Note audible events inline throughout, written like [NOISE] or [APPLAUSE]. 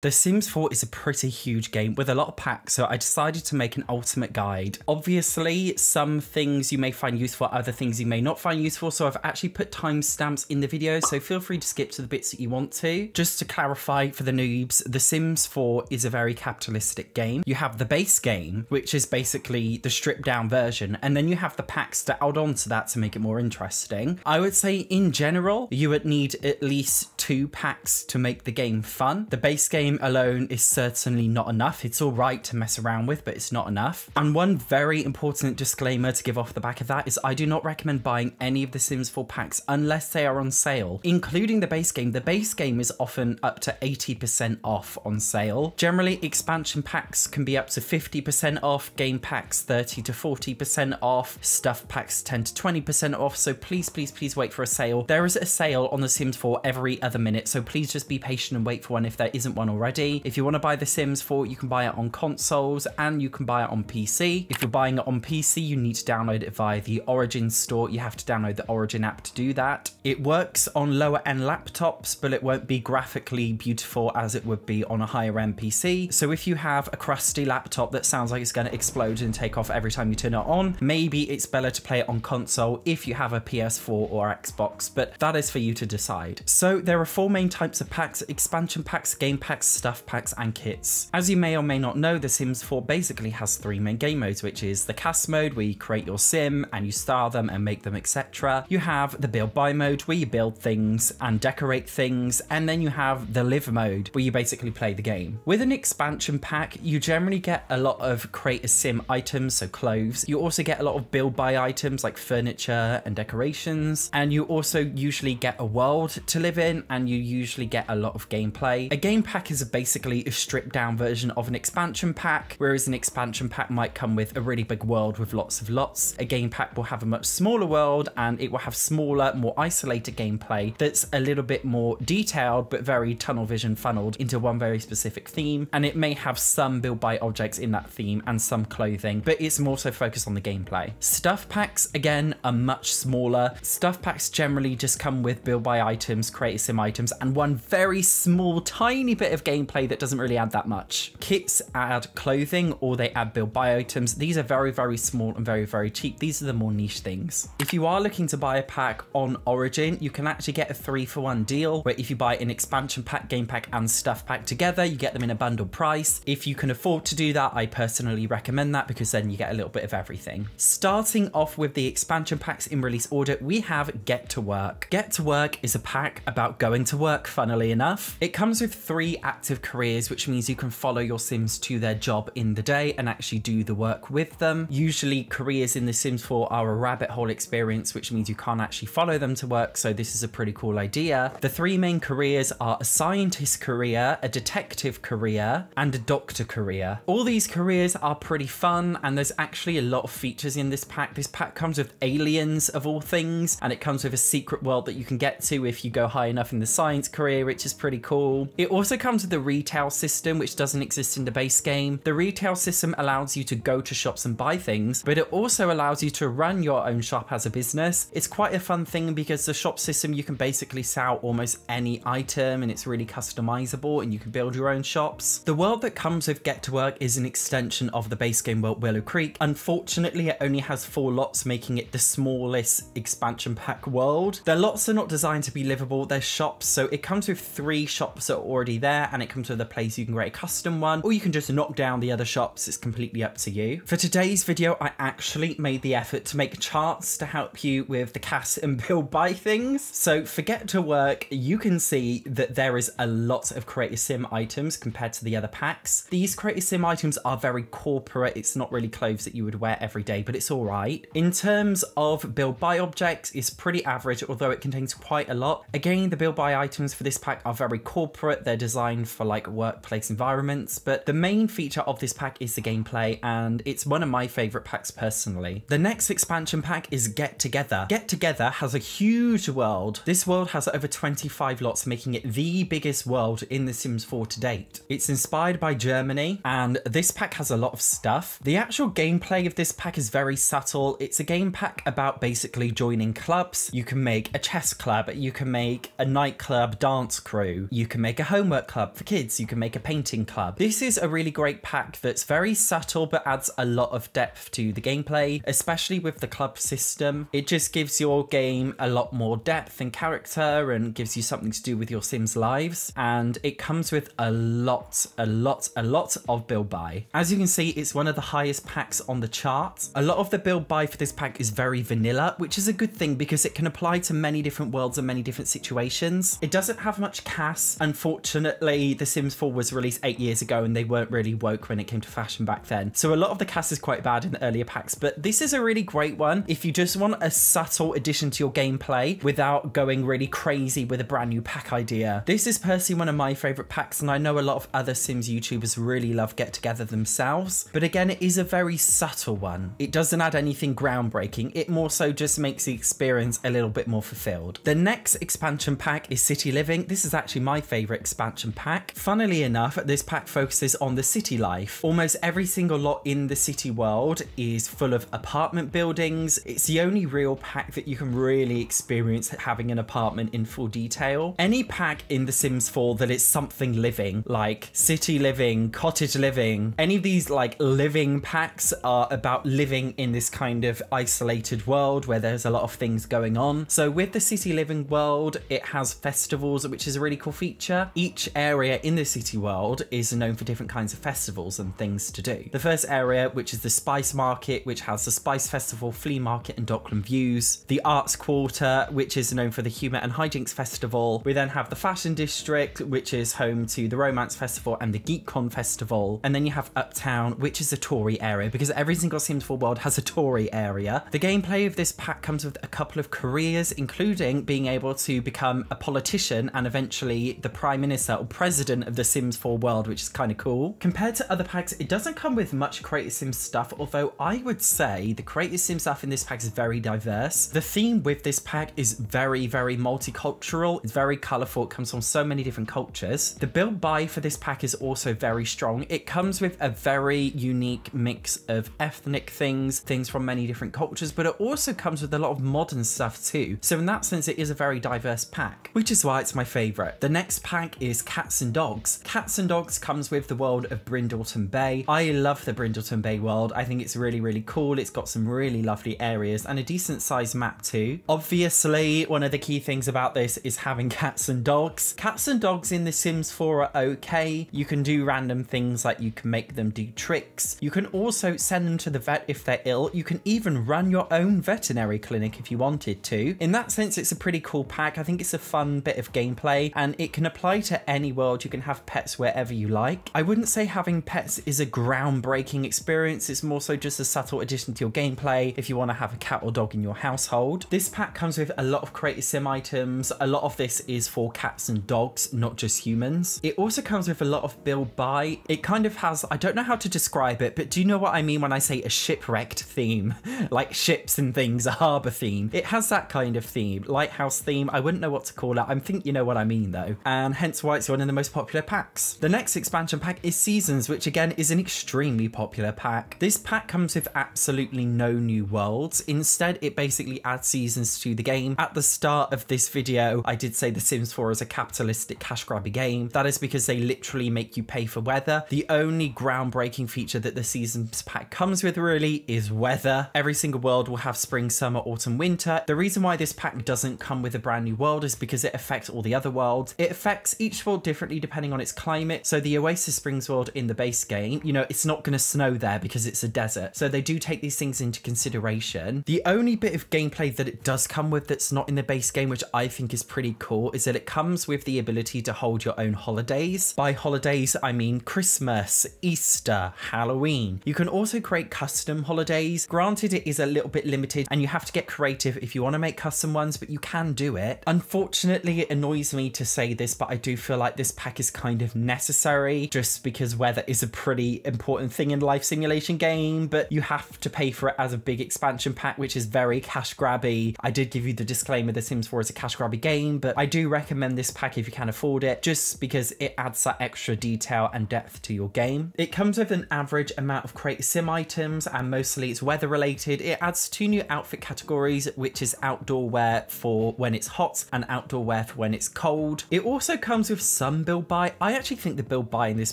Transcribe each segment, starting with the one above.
The Sims 4 is a pretty huge game with a lot of packs, so I decided to make an ultimate guide. Obviously, some things you may find useful, other things you may not find useful, so I've actually put timestamps in the video, so feel free to skip to the bits that you want to. Just to clarify for the noobs, The Sims 4 is a very capitalistic game. You have the base game, which is basically the stripped down version, and then you have the packs to add on to that to make it more interesting. I would say in general, you would need at least two packs to make the game fun. The base game game alone is certainly not enough. It's all right to mess around with, but it's not enough. And one very important disclaimer to give off the back of that is I do not recommend buying any of the Sims 4 packs unless they are on sale, including the base game. The base game is often up to 80% off on sale. Generally, expansion packs can be up to 50% off, game packs 30 to 40% off, stuff packs 10 to 20% off. So please, please, please wait for a sale. There is a sale on The Sims 4 every other minute, so please just be patient and wait for one if there isn't one already. If you want to buy The Sims 4, you can buy it on consoles and you can buy it on PC. If you're buying it on PC, you need to download it via the Origin store. You have to download the Origin app to do that. It works on lower end laptops, but it won't be graphically beautiful as it would be on a higher end PC. So if you have a crusty laptop that sounds like it's going to explode and take off every time you turn it on, maybe it's better to play it on console if you have a PS4 or Xbox, but that is for you to decide. So there are four main types of packs, expansion packs, game packs, stuff packs, and kits. As you may or may not know, The Sims 4 basically has three main game modes, which is the CAS mode, where you create your sim and you style them and make them, etc. You have the build buy mode, where you build things and decorate things, and then you have the live mode, where you basically play the game. With an expansion pack, you generally get a lot of create a sim items, so clothes. You also get a lot of build buy items like furniture and decorations, and you also usually get a world to live in, and you usually get a lot of gameplay. A game pack is basically a stripped down version of an expansion pack, whereas an expansion pack might come with a really big world with lots of lots. A game pack will have a much smaller world and it will have smaller, more isolated gameplay that's a little bit more detailed but very tunnel vision funneled into one very specific theme. And it may have some build buy objects in that theme and some clothing, but it's more so focused on the gameplay. Stuff packs, again, are much smaller. Stuff packs generally just come with build buy items, create sim items, and one very small, tiny bit of gameplay that doesn't really add that much. Kits add clothing or they add build buy items. These are very, very small and very, very cheap. These are the more niche things. If you are looking to buy a pack on Origin, you can actually get a three for one deal where if you buy an expansion pack, game pack, and stuff pack together, you get them in a bundle price. If you can afford to do that, I personally recommend that because then you get a little bit of everything. Starting off with the expansion packs in release order, we have Get to Work. Get to Work is a pack about going to work, funnily enough. It comes with three active careers, which means you can follow your Sims to their job in the day and actually do the work with them. Usually careers in The Sims 4 are a rabbit hole experience, which means you can't actually follow them to work. So this is a pretty cool idea. The three main careers are a scientist career, a detective career, and a doctor career. All these careers are pretty fun and there's actually a lot of features in this pack. This pack comes with aliens of all things and it comes with a secret world that you can get to if you go high enough in the science career, which is pretty cool. It also comes with the retail system, which doesn't exist in the base game. The retail system allows you to go to shops and buy things, but it also allows you to run your own shop as a business. It's quite a fun thing because the shop system, you can basically sell almost any item and it's really customizable and you can build your own shops. The world that comes with Get to Work is an extension of the base game world Willow Creek. Unfortunately, it only has four lots, making it the smallest expansion pack world. Their lots are not designed to be livable, they're shops, so it comes with three shops that are already there and it comes with a place you can create a custom one, or you can just knock down the other shops, it's completely up to you. For today's video, I actually made the effort to make charts to help you with the CAS and build buy things. So for Get to Work, you can see that there is a lot of Create a Sim items compared to the other packs. These Create a Sim items are very corporate, it's not really clothes that you would wear every day, but it's all right. In terms of build buy objects, it's pretty average, although it contains quite a lot. Again, the build buy items for this pack are very corporate, they're designed for like workplace environments, but the main feature of this pack is the gameplay, and it's one of my favorite packs personally. The next expansion pack is Get Together. Get Together has a huge world. This world has over 25 lots, making it the biggest world in The Sims 4 to date. It's inspired by Germany, and this pack has a lot of stuff. The actual gameplay of this pack is very subtle. It's a game pack about basically joining clubs. You can make a chess club, you can make a nightclub dance crew, you can make a homework club, club for kids. You can make a painting club. This is a really great pack that's very subtle but adds a lot of depth to the gameplay, especially with the club system. It just gives your game a lot more depth and character and gives you something to do with your Sims lives. And it comes with a lot, a lot, a lot of build buy. As you can see, it's one of the highest packs on the chart. A lot of the build buy for this pack is very vanilla, which is a good thing because it can apply to many different worlds and many different situations. It doesn't have much CAS. Unfortunately, The Sims 4 was released eight years ago and they weren't really woke when it came to fashion back then. So a lot of the CAS is quite bad in the earlier packs, but this is a really great one if you just want a subtle addition to your gameplay without going really crazy with a brand new pack idea. This is personally one of my favorite packs and I know a lot of other Sims YouTubers really love Get Together themselves, but again, it is a very subtle one. It doesn't add anything groundbreaking. It more so just makes the experience a little bit more fulfilled. The next expansion pack is City Living. This is actually my favorite expansion pack. Funnily enough, this pack focuses on the city life. Almost every single lot in the city world is full of apartment buildings. It's the only real pack that you can really experience having an apartment in full detail. Any pack in The Sims 4 that is something living, like city living, cottage living, any of these like living packs are about living in this kind of isolated world where there's a lot of things going on. So with the city living world, it has festivals, which is a really cool feature. Each area in the city world is known for different kinds of festivals and things to do. The first area, which is the Spice Market, which has the Spice Festival, Flea Market, and Dockland Views. The Arts Quarter, which is known for the Humour and Hijinks Festival. We then have the Fashion District, which is home to the Romance Festival and the GeekCon Festival. And then you have Uptown, which is a Tory area, because every single Sims 4 world has a Tory area. The gameplay of this pack comes with a couple of careers, including being able to become a politician and eventually the Prime Minister or President of the Sims 4 world, which is kind of cool. Compared to other packs, it doesn't come with much Create a Sims stuff, although I would say the Create a Sims stuff in this pack is very diverse. The theme with this pack is very, very multicultural. It's very colorful. It comes from so many different cultures. The build buy for this pack is also very strong. It comes with a very unique mix of ethnic things, things from many different cultures, but it also comes with a lot of modern stuff too. So in that sense, it is a very diverse pack, which is why it's my favorite. The next pack is Cats and Dogs. Cats and Dogs comes with the world of Brindleton Bay. I love the Brindleton Bay world. I think it's really, really cool. It's got some really lovely areas and a decent sized map too. Obviously, one of the key things about this is having [LAUGHS] cats and dogs. Cats and dogs in The Sims 4 are okay. You can do random things like you can make them do tricks. You can also send them to the vet if they're ill. You can even run your own veterinary clinic if you wanted to. In that sense, it's a pretty cool pack. I think it's a fun bit of gameplay and it can apply to any world. You can have pets wherever you like. I wouldn't say having pets is a groundbreaking experience. It's more so just a subtle addition to your gameplay if you want to have a cat or dog in your household. This pack comes with a lot of create a sim items. A lot of this is for cats and dogs, not just humans. It also comes with a lot of build buy. It kind of has, I don't know how to describe it, but do you know what I mean when I say a shipwrecked theme? [LAUGHS] like ships and things, a harbour theme. It has that kind of theme, lighthouse theme. I wouldn't know what to call it. I think you know what I mean though. And hence why it's one of the most popular packs. The next expansion pack is Seasons, which again is an extremely popular pack. This pack comes with absolutely no new worlds. Instead, it basically adds seasons to the game. At the start of this video, I did say The Sims 4 is a capitalistic cash grabby game. That is because they literally make you pay for weather. The only groundbreaking feature that the Seasons pack comes with really is weather. Every single world will have spring, summer, autumn, winter. The reason why this pack doesn't come with a brand new world is because it affects all the other worlds. It affects each world differently depending on its climate. So the Oasis Springs world in the base game, you know, it's not going to snow there because it's a desert. So they do take these things into consideration. The only bit of gameplay that it does come with that's not in the base game, which I think is pretty cool, is that it comes with the ability to hold your own holidays. By holidays, I mean Christmas, Easter, Halloween. You can also create custom holidays. Granted, it is a little bit limited and you have to get creative if you want to make custom ones, but you can do it. Unfortunately, it annoys me to say this, but I do feel like this pack is kind of necessary just because weather is a pretty important thing in life simulation game, but you have to pay for it as a big expansion pack, which is very cash grabby. I did give you the disclaimer The Sims 4 is a cash grabby game, but I do recommend this pack if you can afford it, just because it adds that extra detail and depth to your game. It comes with an average amount of create a sim items, and mostly it's weather related. It adds two new outfit categories, which is outdoor wear for when it's hot and outdoor wear for when it's cold. It also comes with some build buy. I actually think the build buy in this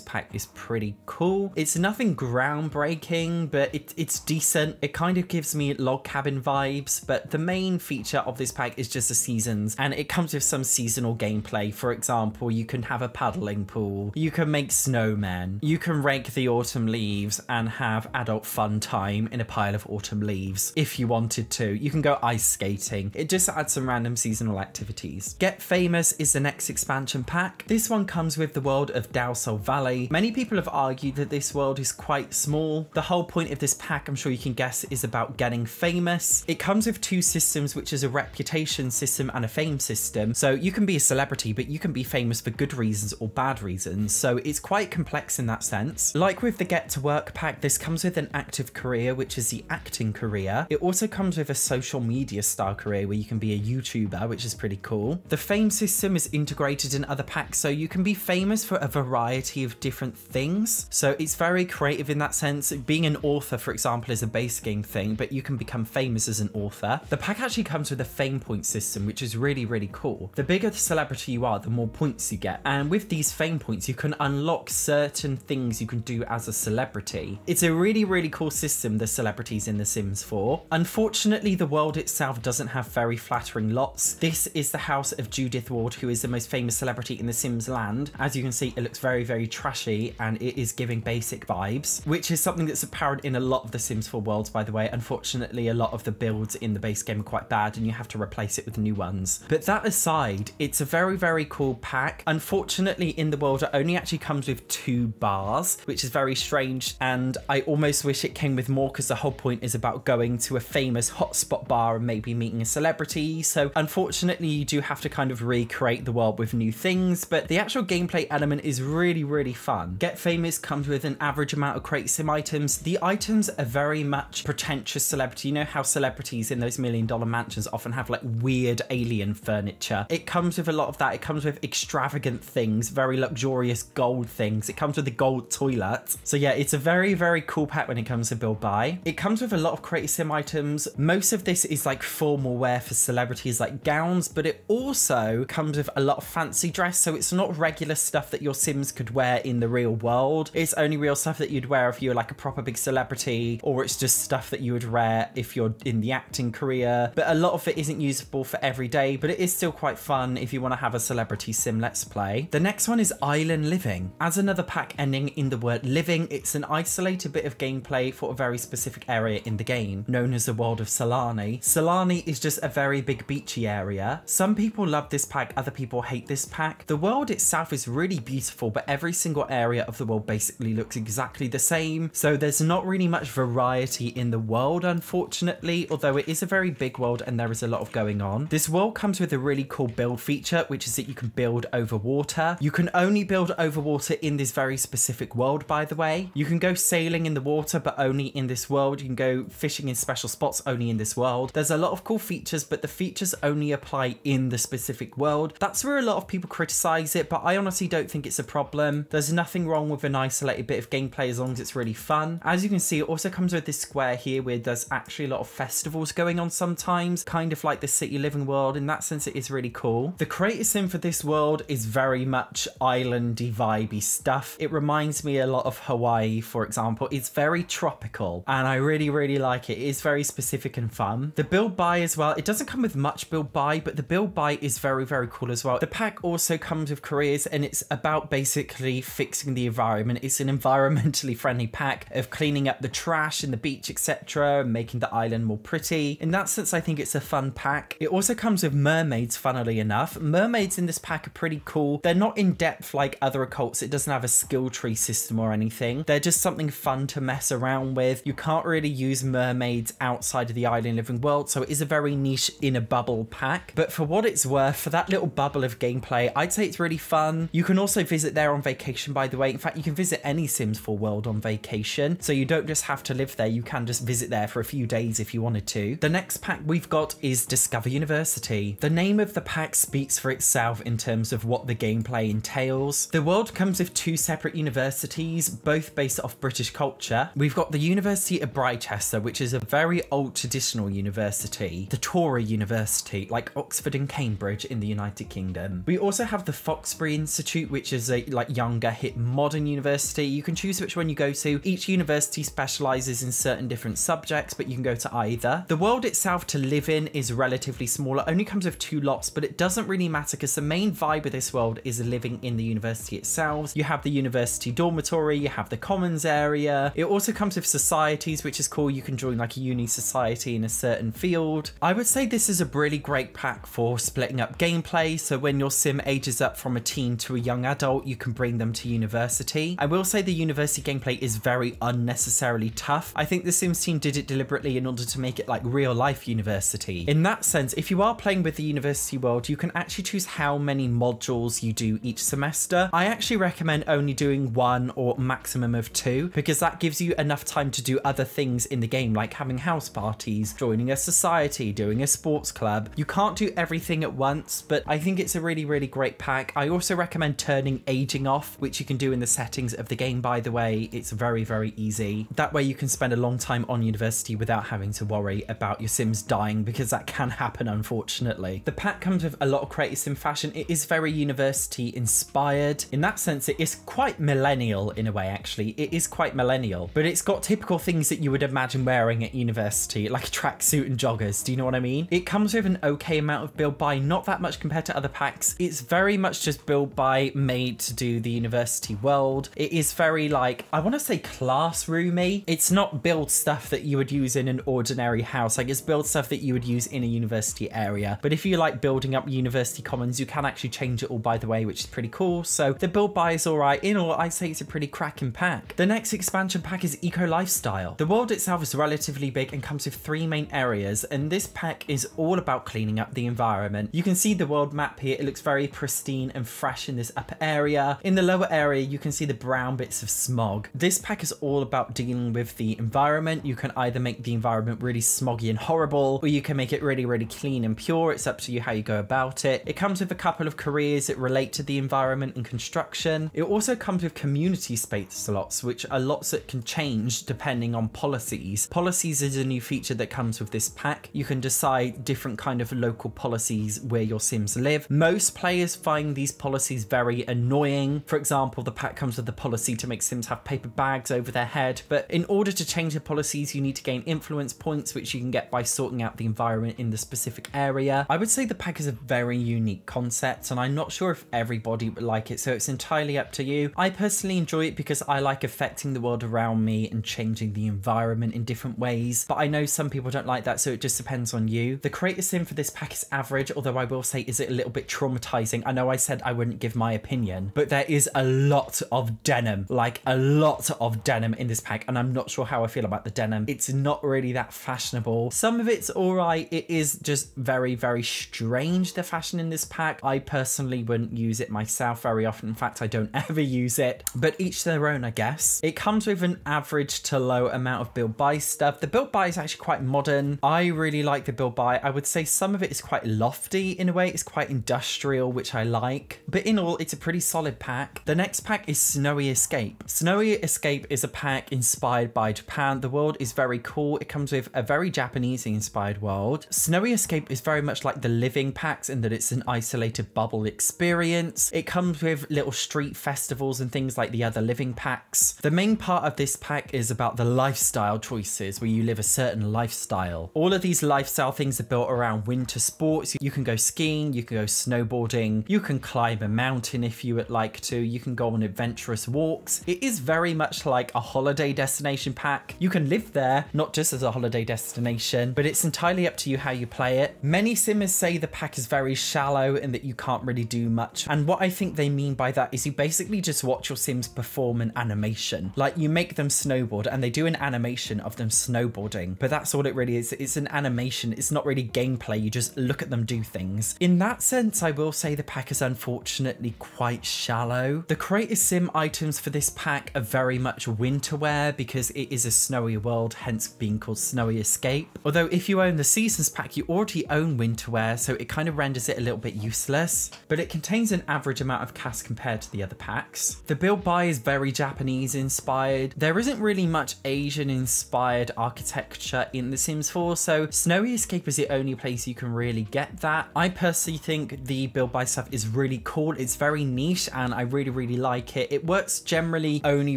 pack is pretty cool. It's nothing groundbreaking, but it, it's decent. It kind of gives me log cabin vibes, but the main feature of this pack is just the seasons, and it comes with some seasonal gameplay. For example, you can have a paddling pool, you can make snowmen, you can rake the autumn leaves and have adult fun time in a pile of autumn leaves if you wanted to. You can go ice skating. It just adds some random seasonal activities. Get Famous is the next expansion pack. This one comes with the world of Del Sol Valley. Many people have argued that this world is quite small. The whole point of this pack, I'm sure you can guess, is about getting famous. It comes with two systems, which is a reputation system and a fame system. So you can be a celebrity, but you can be famous for good reasons or bad reasons. So it's quite complex in that sense. Like with the Get to Work pack, this comes with an active career, which is the acting career. It also comes with a social media star career where you can be a YouTuber, which is pretty cool. The fame system is integrated in other packs, so you can be famous for a variety of different things. So it's very creative in that sense. Being an author, for example, is a base game thing, but you can become famous as an author. The pack actually comes with a fame point system, which is really, really cool. The bigger the celebrity you are, the more points you get. And with these fame points, you can unlock certain things you can do as a celebrity. It's a really, really cool system, the celebrities in The Sims 4. Unfortunately, the world itself doesn't have very flattering lots. This is the house of Judith Ward, who is the most famous celebrity in The Sims land. As you can see, it looks very, very trashy and it is giving basic vibes, which is something that's apparent in a lot of The Sims 4 worlds, by the way. Unfortunately, a lot of the builds in the base game are quite bad and you have to replace it with new ones. But that aside, it's a very, very cool pack. Unfortunately, in the world, it only actually comes with two bars, which is very strange. And I almost wish it came with more because the whole point is about going to a famous hotspot bar and maybe meeting a celebrity. So unfortunately, you do have to kind of recreate the world with new things, but the actual gameplay element is really, really fun. Get Famous comes with an average amount of crate sim items. The items are very much pretentious celebrity. You know how celebrities in those million dollar mansions often have like weird alien furniture. It comes with a lot of that. It comes with extravagant things, very luxurious gold things. It comes with the gold toilet. So yeah, it's a very, very cool pack when it comes to build buy. It comes with a lot of create a sim items. Most of this is like formal wear for celebrities like gowns, but it also comes with a lot of fancy dress. So it's not regular stuff that your sims could wear in the real world. It's only real stuff that you'd wear if you're like a proper big celebrity, or it's just stuff that you would wear if you're in the acting career. But a lot of it isn't usable for every day, but it is still quite fun if you want to have a celebrity sim let's play. The next one is Island Living. As another pack ending in the word living, it's an isolated bit of gameplay for a very specific area in the game, known as the world of Sulani. Sulani is just a very big beachy area. Some people love this pack, other people hate this pack. The world itself is really beautiful, but every single area of the world basically looks exactly the same. So there's not really much variety in the world, unfortunately, although it is a very big world and there is a lot of going on. This world comes with a really cool build feature, which is that you can build over water. You can only build over water in this very specific world, by the way. You can go sailing in the water, but only in this world. You can go fishing in special spots only in this world. There's a lot of cool features, but the features only apply in the specific world. That's where a lot of people criticize it, but I honestly don't think it's a problem. There's nothing wrong with an isolated bit of gameplay as long as it's really fun. As you can see, it also comes with this square here where there's actually a lot of festivals going on sometimes, kind of like the city living world. In that sense, it is really cool. The create a sim for this world is very much islandy vibey stuff. It reminds me a lot of Hawaii, for example. It's very tropical and I really, really like it. It is very specific and fun. The build buy as well, it doesn't come with much build buy, but the build buy is very, very cool as well. The pack also comes with careers and it's about basically fixing the environment. It's an environmentally friendly pack of cleaning up the trash in the beach, etc., making the island more pretty. In that sense, I think it's a fun pack. It also comes with mermaids, funnily enough. Mermaids in this pack are pretty cool. They're not in depth like other occults. It doesn't have a skill tree system or anything. They're just something fun to mess around with. You can't really use mermaids outside of the island living world, so it is a very niche in a bubble pack. But for what it's worth, for that little bubble of gameplay, I'd say it's really fun. You can also visit there on vacation, by the way. In fact, you can visit any Sims 4 world on vacation, so you don't just have to live there. You can just visit there for a few days if you wanted to. The next pack we've got is Discover University. The name of the pack speaks for itself in terms of what the gameplay entails. The world comes with two separate universities, both based off British culture. We've got the University of Britechester, which is a very old traditional university, the Tory University, like Oxford and Cambridge in the United Kingdom. We also have the Fox Institute, which is a like younger, hip, modern university. You can choose which one you go to. Each university specializes in certain different subjects, but you can go to either. The world itself to live in is relatively small. It only comes with two lots, but it doesn't really matter because the main vibe of this world is living in the university itself. You have the university dormitory, you have the commons area. It also comes with societies, which is cool. You can join like a uni society in a certain field. I would say this is a really great pack for splitting up gameplay. So when your sim ages up from a teen to a young adult, you can bring them to university. I will say the university gameplay is very unnecessarily tough. I think the Sims team did it deliberately in order to make it like real life university. In that sense, if you are playing with the university world, you can actually choose how many modules you do each semester. I actually recommend only doing one or maximum of two because that gives you enough time to do other things in the game like having house parties, joining a society, doing a sports club. You can't do everything at once, but I think it's a really, really great pack. I also recommend turning aging off, which you can do in the settings of the game, by the way. It's very, very easy. That way you can spend a long time on university without having to worry about your Sims dying because that can happen, unfortunately. The pack comes with a lot of create a Sim fashion. It is very university inspired. In that sense, it is quite millennial in a way, actually. It is quite millennial, but it's got typical things that you would imagine wearing at university, like a tracksuit and joggers. Do you know what I mean? It comes with an okay amount of build buy, not that much compared to other packs. It's very much just build buy, made to do the university world. It is very like, I want to say classroomy. It's not build stuff that you would use in an ordinary house. Like it's build stuff that you would use in a university area. But if you like building up university commons, you can actually change it all by the way, which is pretty cool. So the build buy is all right. In all, I'd say it's a pretty cracking pack. The next expansion pack is Eco Lifestyle. The world itself is relatively big and comes with three main areas. And this pack is all about cleaning up the environment. You can see the world map here. It looks very pristine and fresh in this upper area. In the lower area, you can see the brown bits of smog. This pack is all about dealing with the environment. You can either make the environment really smoggy and horrible, or you can make it really, really clean and pure. It's up to you how you go about it. It comes with a couple of careers that relate to the environment and construction. It also comes with community space slots, which are lots that can change depending on policies. Policies is a new feature that comes with this pack. You can decide different kind of local policies where your Sims live. Most players find these policies very annoying. For example, the pack comes with the policy to make Sims have paper bags over their head, but in order to change the policies, you need to gain influence points, which you can get by sorting out the environment in the specific area. I would say the pack is a very unique concept, and I'm not sure if everybody would like it, so it's entirely up to you. I personally enjoy it because I like affecting the world around me and changing the environment in different ways, but I know some people don't like that, so it just depends on you. The create a sim for this pack is average, although I will say, is it a little bit traumatizing? I know I said I wouldn't give my opinion, but there is a lot of denim, like a lot of denim in this pack, and I'm not sure how I feel about the denim. It's not really that fashionable. Some of it's all right. It is just very, very strange, the fashion in this pack. I personally wouldn't use it myself very often. In fact, I don't [LAUGHS] ever use it, but each their own, I guess. It comes with an average to low amount of build buy stuff. The build buy is actually quite modern. I really like the build buy. I would say some of it is quite lofty in a way. It's quite industrial, which I like. But in all, it's a pretty solid pack. The next pack is Snowy Escape. Snowy Escape is a pack inspired by Japan. The world is very cool. It comes with a very Japanese inspired world. Snowy Escape is very much like the living packs in that it's an isolated bubble experience. It comes with little street festivals and things like the other living packs. The main part of this pack is about the lifestyle choices where you live a certain lifestyle. All of these lifestyle things are built around winter sports. You can go skiing, you can go snowboarding, you can climb a mountain if you would like to, you can go on adventurous walks. It is very much like a holiday destination pack. You can live there, not just as a holiday destination, but it's entirely up to you how you play it. Many simmers say the pack is very shallow and that you can't really do much. And what I think they mean by that is you basically just watch your sims perform an animation. Like you make them snowboard and they do an animation of them snowboarding, but that's all it really is. It's an animation. It's not really gameplay. You just look at them do things. In that sense, I will say the pack is unfortunately quite shallow. The create a sim items for this pack are very much winter wear because it is a snowy world, hence being called Snowy Escape. Although if you own the seasons pack, you already own winter wear, so it kind of renders it a little bit useless, but it contains an average amount of CAS compared to the other packs. The build buy is very Japanese inspired. There isn't really much Asian inspired architecture in The Sims 4, so Snowy Escape is the only place you can really get that. I personally think the build buy stuff is really cool. It's very niche and I really, really like it. It works generally only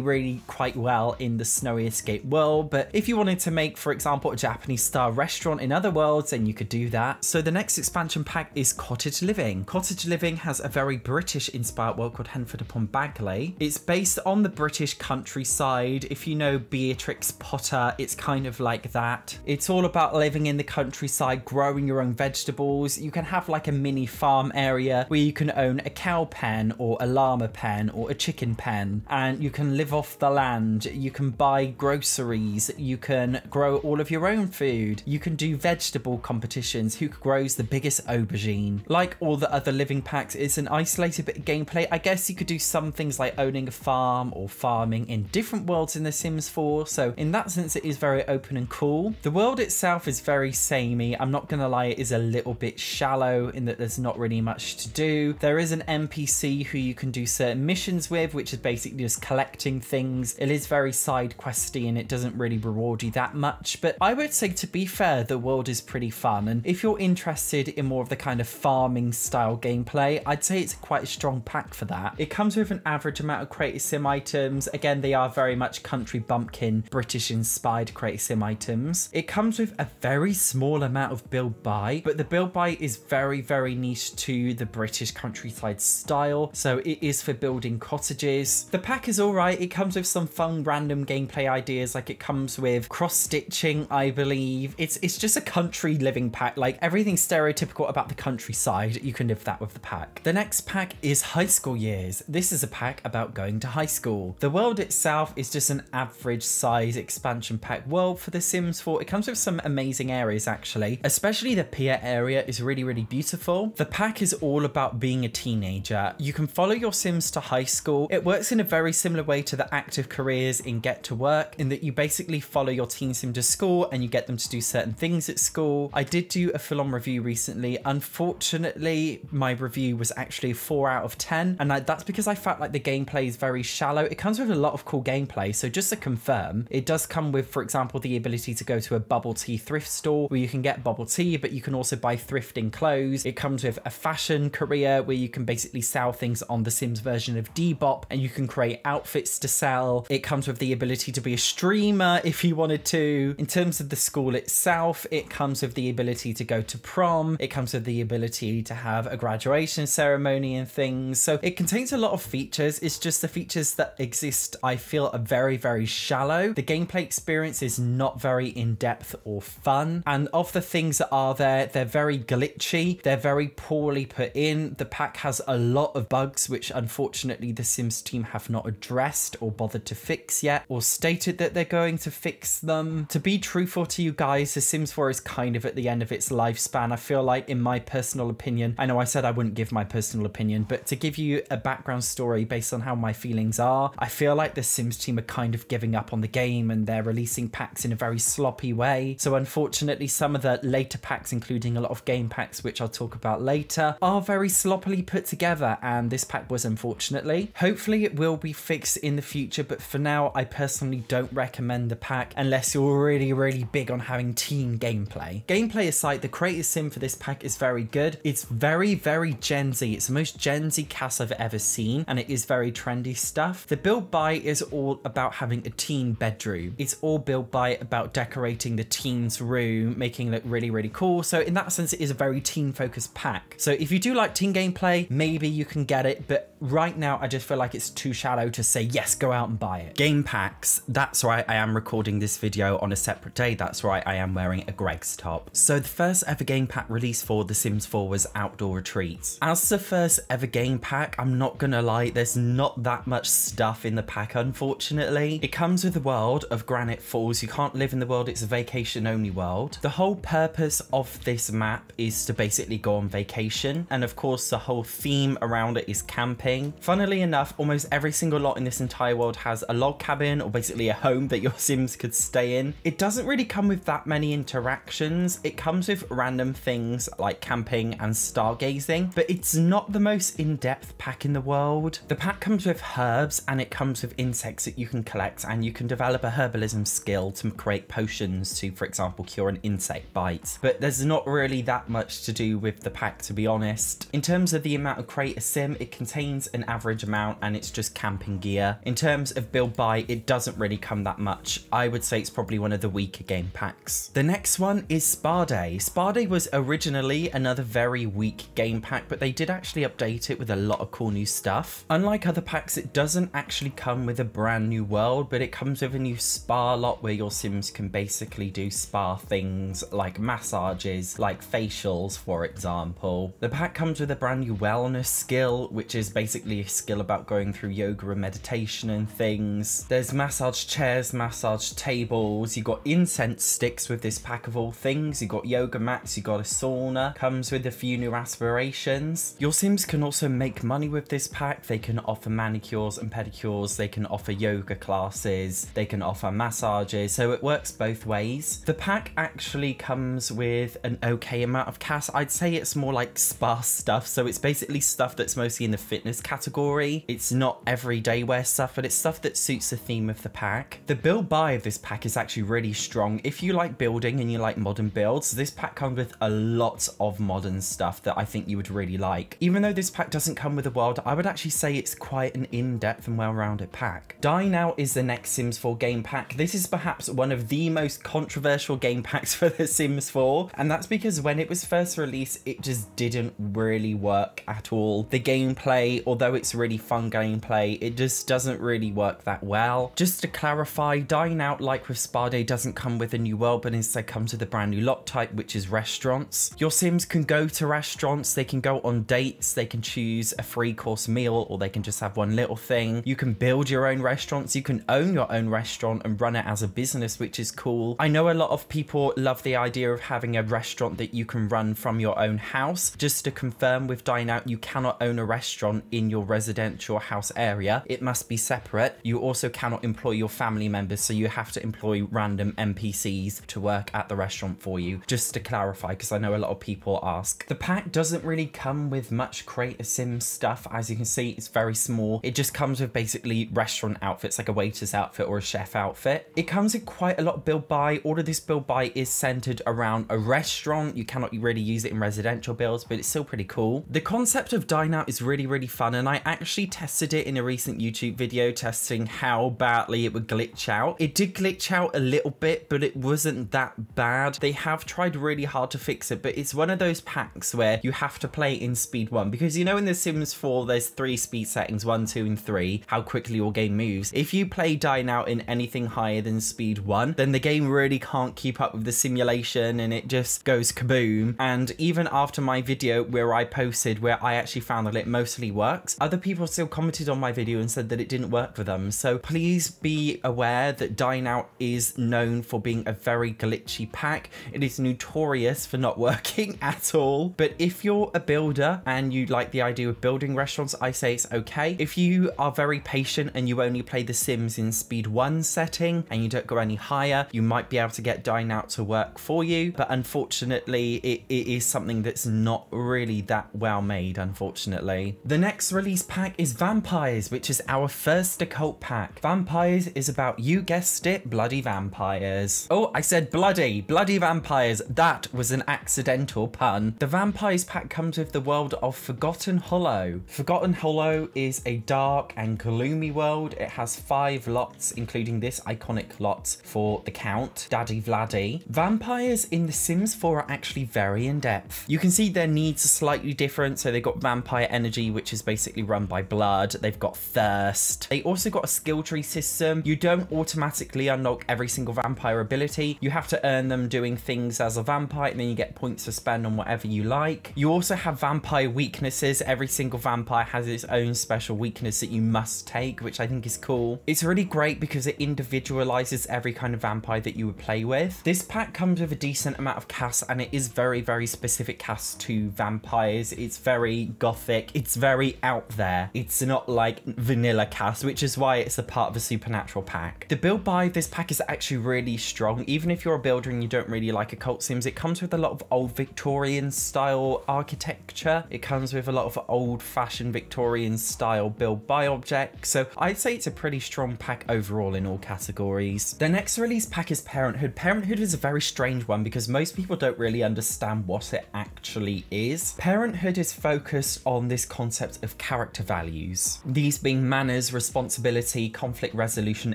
really quite well in the Snowy Escape world, but if you wanted to make, for example, a Japanese style restaurant in other worlds, then you could do that. So the next expansion pack is Cottage Living. Cottage Living has a very British inspired world called Henford upon Bagley. It's based on the British countryside. If you know Beatrix Potter, it's kind of like that. It's all about living in the countryside, growing your own vegetables. You can have like a mini farm area where you can own a cow pen or a llama pen or a chicken pen and you can live off the land. You can buy groceries. You can grow all of your own food. You can do vegetable competitions. Who grows the biggest aubergine? Like all the other living packs, it's an isolated bit of gameplay. I guess you could do some things like owning a farm or farming in different worlds in The Sims 4. So in that sense, it is very open and cool. The world itself is very samey. I'm not to lie, it is a little bit shallow in that there's not really much to do. There is an NPC who you can do certain missions with, which is basically just collecting things. It is very side questy and it doesn't really reward you that much. But I would say, to be fair, the world is pretty fun. And if you're interested in more of the kind of farming style gameplay, I'd say it's quite a strong pack for that. It comes with an average amount of Create a Sim items. Again, they are very much country bumpkin, British inspired Create a Sim items. It comes with a very small amount of build buy, but the build buy is very, very niche to the British countryside style. So it is for building cottages. The pack is all right. It comes with some fun random gameplay ideas. Like it comes with cross stitching, I believe. It's, it's just a country living pack. Like everything stereotypical about the countryside, you can live that with the pack. The next pack is high school years. This is a pack about going to high school. The world itself is just an average size expansion pack world for The Sims 4. It comes with some amazing areas actually, especially the pier area is really, really beautiful. The pack is all about being a teenager. You can follow your Sims to high school. It works in a very similar way to the active careers in Get to Work in that you basically follow your teen sim to school and you get them to do certain things at school. I did do a full-on review recently. Unfortunately, my review was actually 4 out of 10 and I, that's because I felt like the gameplay is very shallow. It comes with a lot of cool gameplay. So just to confirm, it does come with, for example, the ability to go to a bubble tea thrift store where you can get bubble tea, but you can also buy thrifting clothes. It comes with a fashion career where you can basically sell things on the Sims version of Depop and you can create outfits to sell. It comes with the ability to be a streamer if you wanted to. In terms of the school itself, it comes with the ability to go to prom. It comes with the ability to have a graduation ceremony and things. So it contains a lot of features. It's just the features that exist, I feel, are very, very shallow. The gameplay experience is not very in depth or fun. And of the things that are there, they're very glitchy. They're very poorly put in. The pack has a lot of bugs, which unfortunately the Sims team have not addressed or bothered to fix yet, or stated that they're going to fix them. To be truthful to you guys, The Sims 4 is kind of at the end of its lifespan. I feel like, in my personal opinion, I know I said I wouldn't give my personal opinion, but to give you a background story based on how my feelings are, I feel like the Sims team are kind of giving up on the game and they're releasing packs in a very sloppy way. So, unfortunately, some of the later packs, including a lot of game packs, which I'll talk about later, are very sloppily put together. And this pack was unfortunately. Hopefully, it will be fixed in the future, but for now, I personally don't recommend the pack unless you're really, really big on having team gameplay. Gameplay aside, the create a sim for this pack is very good. It's very, very Gen Z. It's the most Gen Z CAS I've ever seen, and it is very trendy stuff. The build buy is all about having a teen bedroom. It's all built by about decorating the teen's room, making it look really, really cool. So in that sense, it is a very teen focused pack. So if you do like teen gameplay, maybe you can get it, but right now I just feel like it's too shallow to say, yes, go out and buy it. Game packs. That's right, I am recording this video on a separate day. That's right, I am wearing a Greggs top. So the first ever game pack release for The Sims 4 was Outdoor Retreats. As the first ever game pack, I'm not gonna lie, there's not that much stuff in the pack, unfortunately. It comes with the world of Granite Falls. You can't live in the world, it's a vacation only world. The whole purpose of this map is to basically go on vacation. And of course, the whole theme around it is camping. Funnily enough, almost every single lot in this entire world has a log cabin or basically a home that your [LAUGHS] Sims could stay in. It doesn't really come with that many interactions. It comes with random things like camping and stargazing, but it's not the most in-depth pack in the world. The pack comes with herbs and it comes with insects that you can collect and you can develop a herbalism skill to create potions to, for example, cure an insect bite. But there's not really that much to do with the pack, to be honest. In terms of the the amount of Create a Sim, it contains an average amount and it's just camping gear. In terms of build buy, it doesn't really come that much. I would say it's probably one of the weaker game packs. The next one is Spa Day. Spa Day was originally another very weak game pack, but they did actually update it with a lot of cool new stuff. Unlike other packs, it doesn't actually come with a brand new world, but it comes with a new spa lot where your Sims can basically do spa things like massages, like facials, for example. The pack comes with a brand new wellness skill, which is basically a skill about going through yoga and meditation and things. There's massage chairs, massage tables. You got incense sticks with this pack of all things. You got yoga mats, you got a sauna. Comes with a few new aspirations. Your Sims can also make money with this pack. They can offer manicures and pedicures. They can offer yoga classes. They can offer massages. So it works both ways. The pack actually comes with an okay amount of CAS. I'd say it's more like spa stuff. So it's basically stuff that's mostly in the fitness category. It's not everyday wear stuff, but it's stuff that suits the theme of the pack. The build buy of this pack is actually really strong. If you like building and you like modern builds, this pack comes with a lot of modern stuff that I think you would really like. Even though this pack doesn't come with a world, I would actually say it's quite an in-depth and well-rounded pack. Dine Out is the next Sims 4 game pack. This is perhaps one of the most controversial game packs [LAUGHS] for The Sims 4, and that's because when it was first released, it just didn't really work at all. The gameplay, although it's really fun gameplay, it just doesn't really work that well. Just to clarify, Dine Out, like with Spa Day, doesn't come with a new world, but instead comes with a brand new lot type, which is restaurants. Your Sims can go to restaurants, they can go on dates, they can choose a free course meal, or they can just have one little thing. You can build your own restaurants, you can own your own restaurant and run it as a business, which is cool. I know a lot of people love the idea of having a restaurant that you can run from your own house. Just to confirm with Dine Out, you cannot own a restaurant in your residential house area. It must be separate. You also cannot employ your family members, so you have to employ random NPCs to work at the restaurant for you. Just to clarify, because I know a lot of people ask. The pack doesn't really come with much Create a Sim stuff. As you can see, it's very small. It just comes with basically restaurant outfits, like a waiter's outfit or a chef outfit. It comes with quite a lot of build buy. All of this build buy is centered around a restaurant. You cannot really use it in residential builds, but it's still pretty cool. The concept of Dine Out is really, really fun, and I actually tested it in a recent YouTube video testing how badly it would glitch out. It did glitch out a little bit, but it wasn't that bad. They have tried really hard to fix it, but it's one of those packs where you have to play in speed one because you know in The Sims 4 there's three speed settings, one, two, and three, how quickly your game moves. If you play Dine Out in anything higher than speed one, then the game really can't keep up with the simulation and it just goes kaboom. And even after my video where I posted where I actually found that it mostly works, other people still commented on my video and said that it didn't work for them. So please be aware that Dine Out is known for being a very glitchy pack. It is notorious for not [LAUGHS] working at all. But if you're a builder and you like the idea of building restaurants, I say it's okay. If you are very patient and you only play The Sims in speed one setting and you don't go any higher, you might be able to get Dine Out to work for you. But unfortunately, it, it is something that's not really that well made, unfortunately. The next release pack is Vampires, which is our first occult pack. Vampires is about, you guessed it, bloody vampires. Oh, I said bloody, bloody vampires. That was an accidental pun. The Vampires pack comes with the world of Forgotten Hollow. Forgotten Hollow is a dark and gloomy world. It has five lots, including this iconic lot for the Count, Daddy Vladdy. Vampires in The Sims 4 are actually very in-depth. You can see their needs are slightly different. So they've got vampire energy, which is basically run by blood. They've got thirst. They also got a skill tree system. You don't automatically unlock every single vampire ability. You have to earn them doing things as a vampire, and then you get points to spend on whatever you like. You also have vampire weaknesses. Every single vampire has its own special weakness that you must take, which I think is cool. It's really great because it individualizes every kind of vampire that you would play with. This pack comes with a decent amount of CAS, and it is very, very specific CAS to vampires. It's very gothic. It's very out there. It's not like vanilla CAS, which is why it's a part of a supernatural pack. The build buy this pack is actually really strong. Even if you're a builder and you don't really like occult sims, it comes with a lot of old Victorian style architecture. It comes with a lot of old fashioned Victorian style build buy objects. So I'd say it's a pretty strong pack overall in all categories. The next release pack is Parenthood. Parenthood is a very strange one because most people don't really understand what it actually is. Parenthood is focused on this concept of character values. These being manners, responsibility, conflict resolution,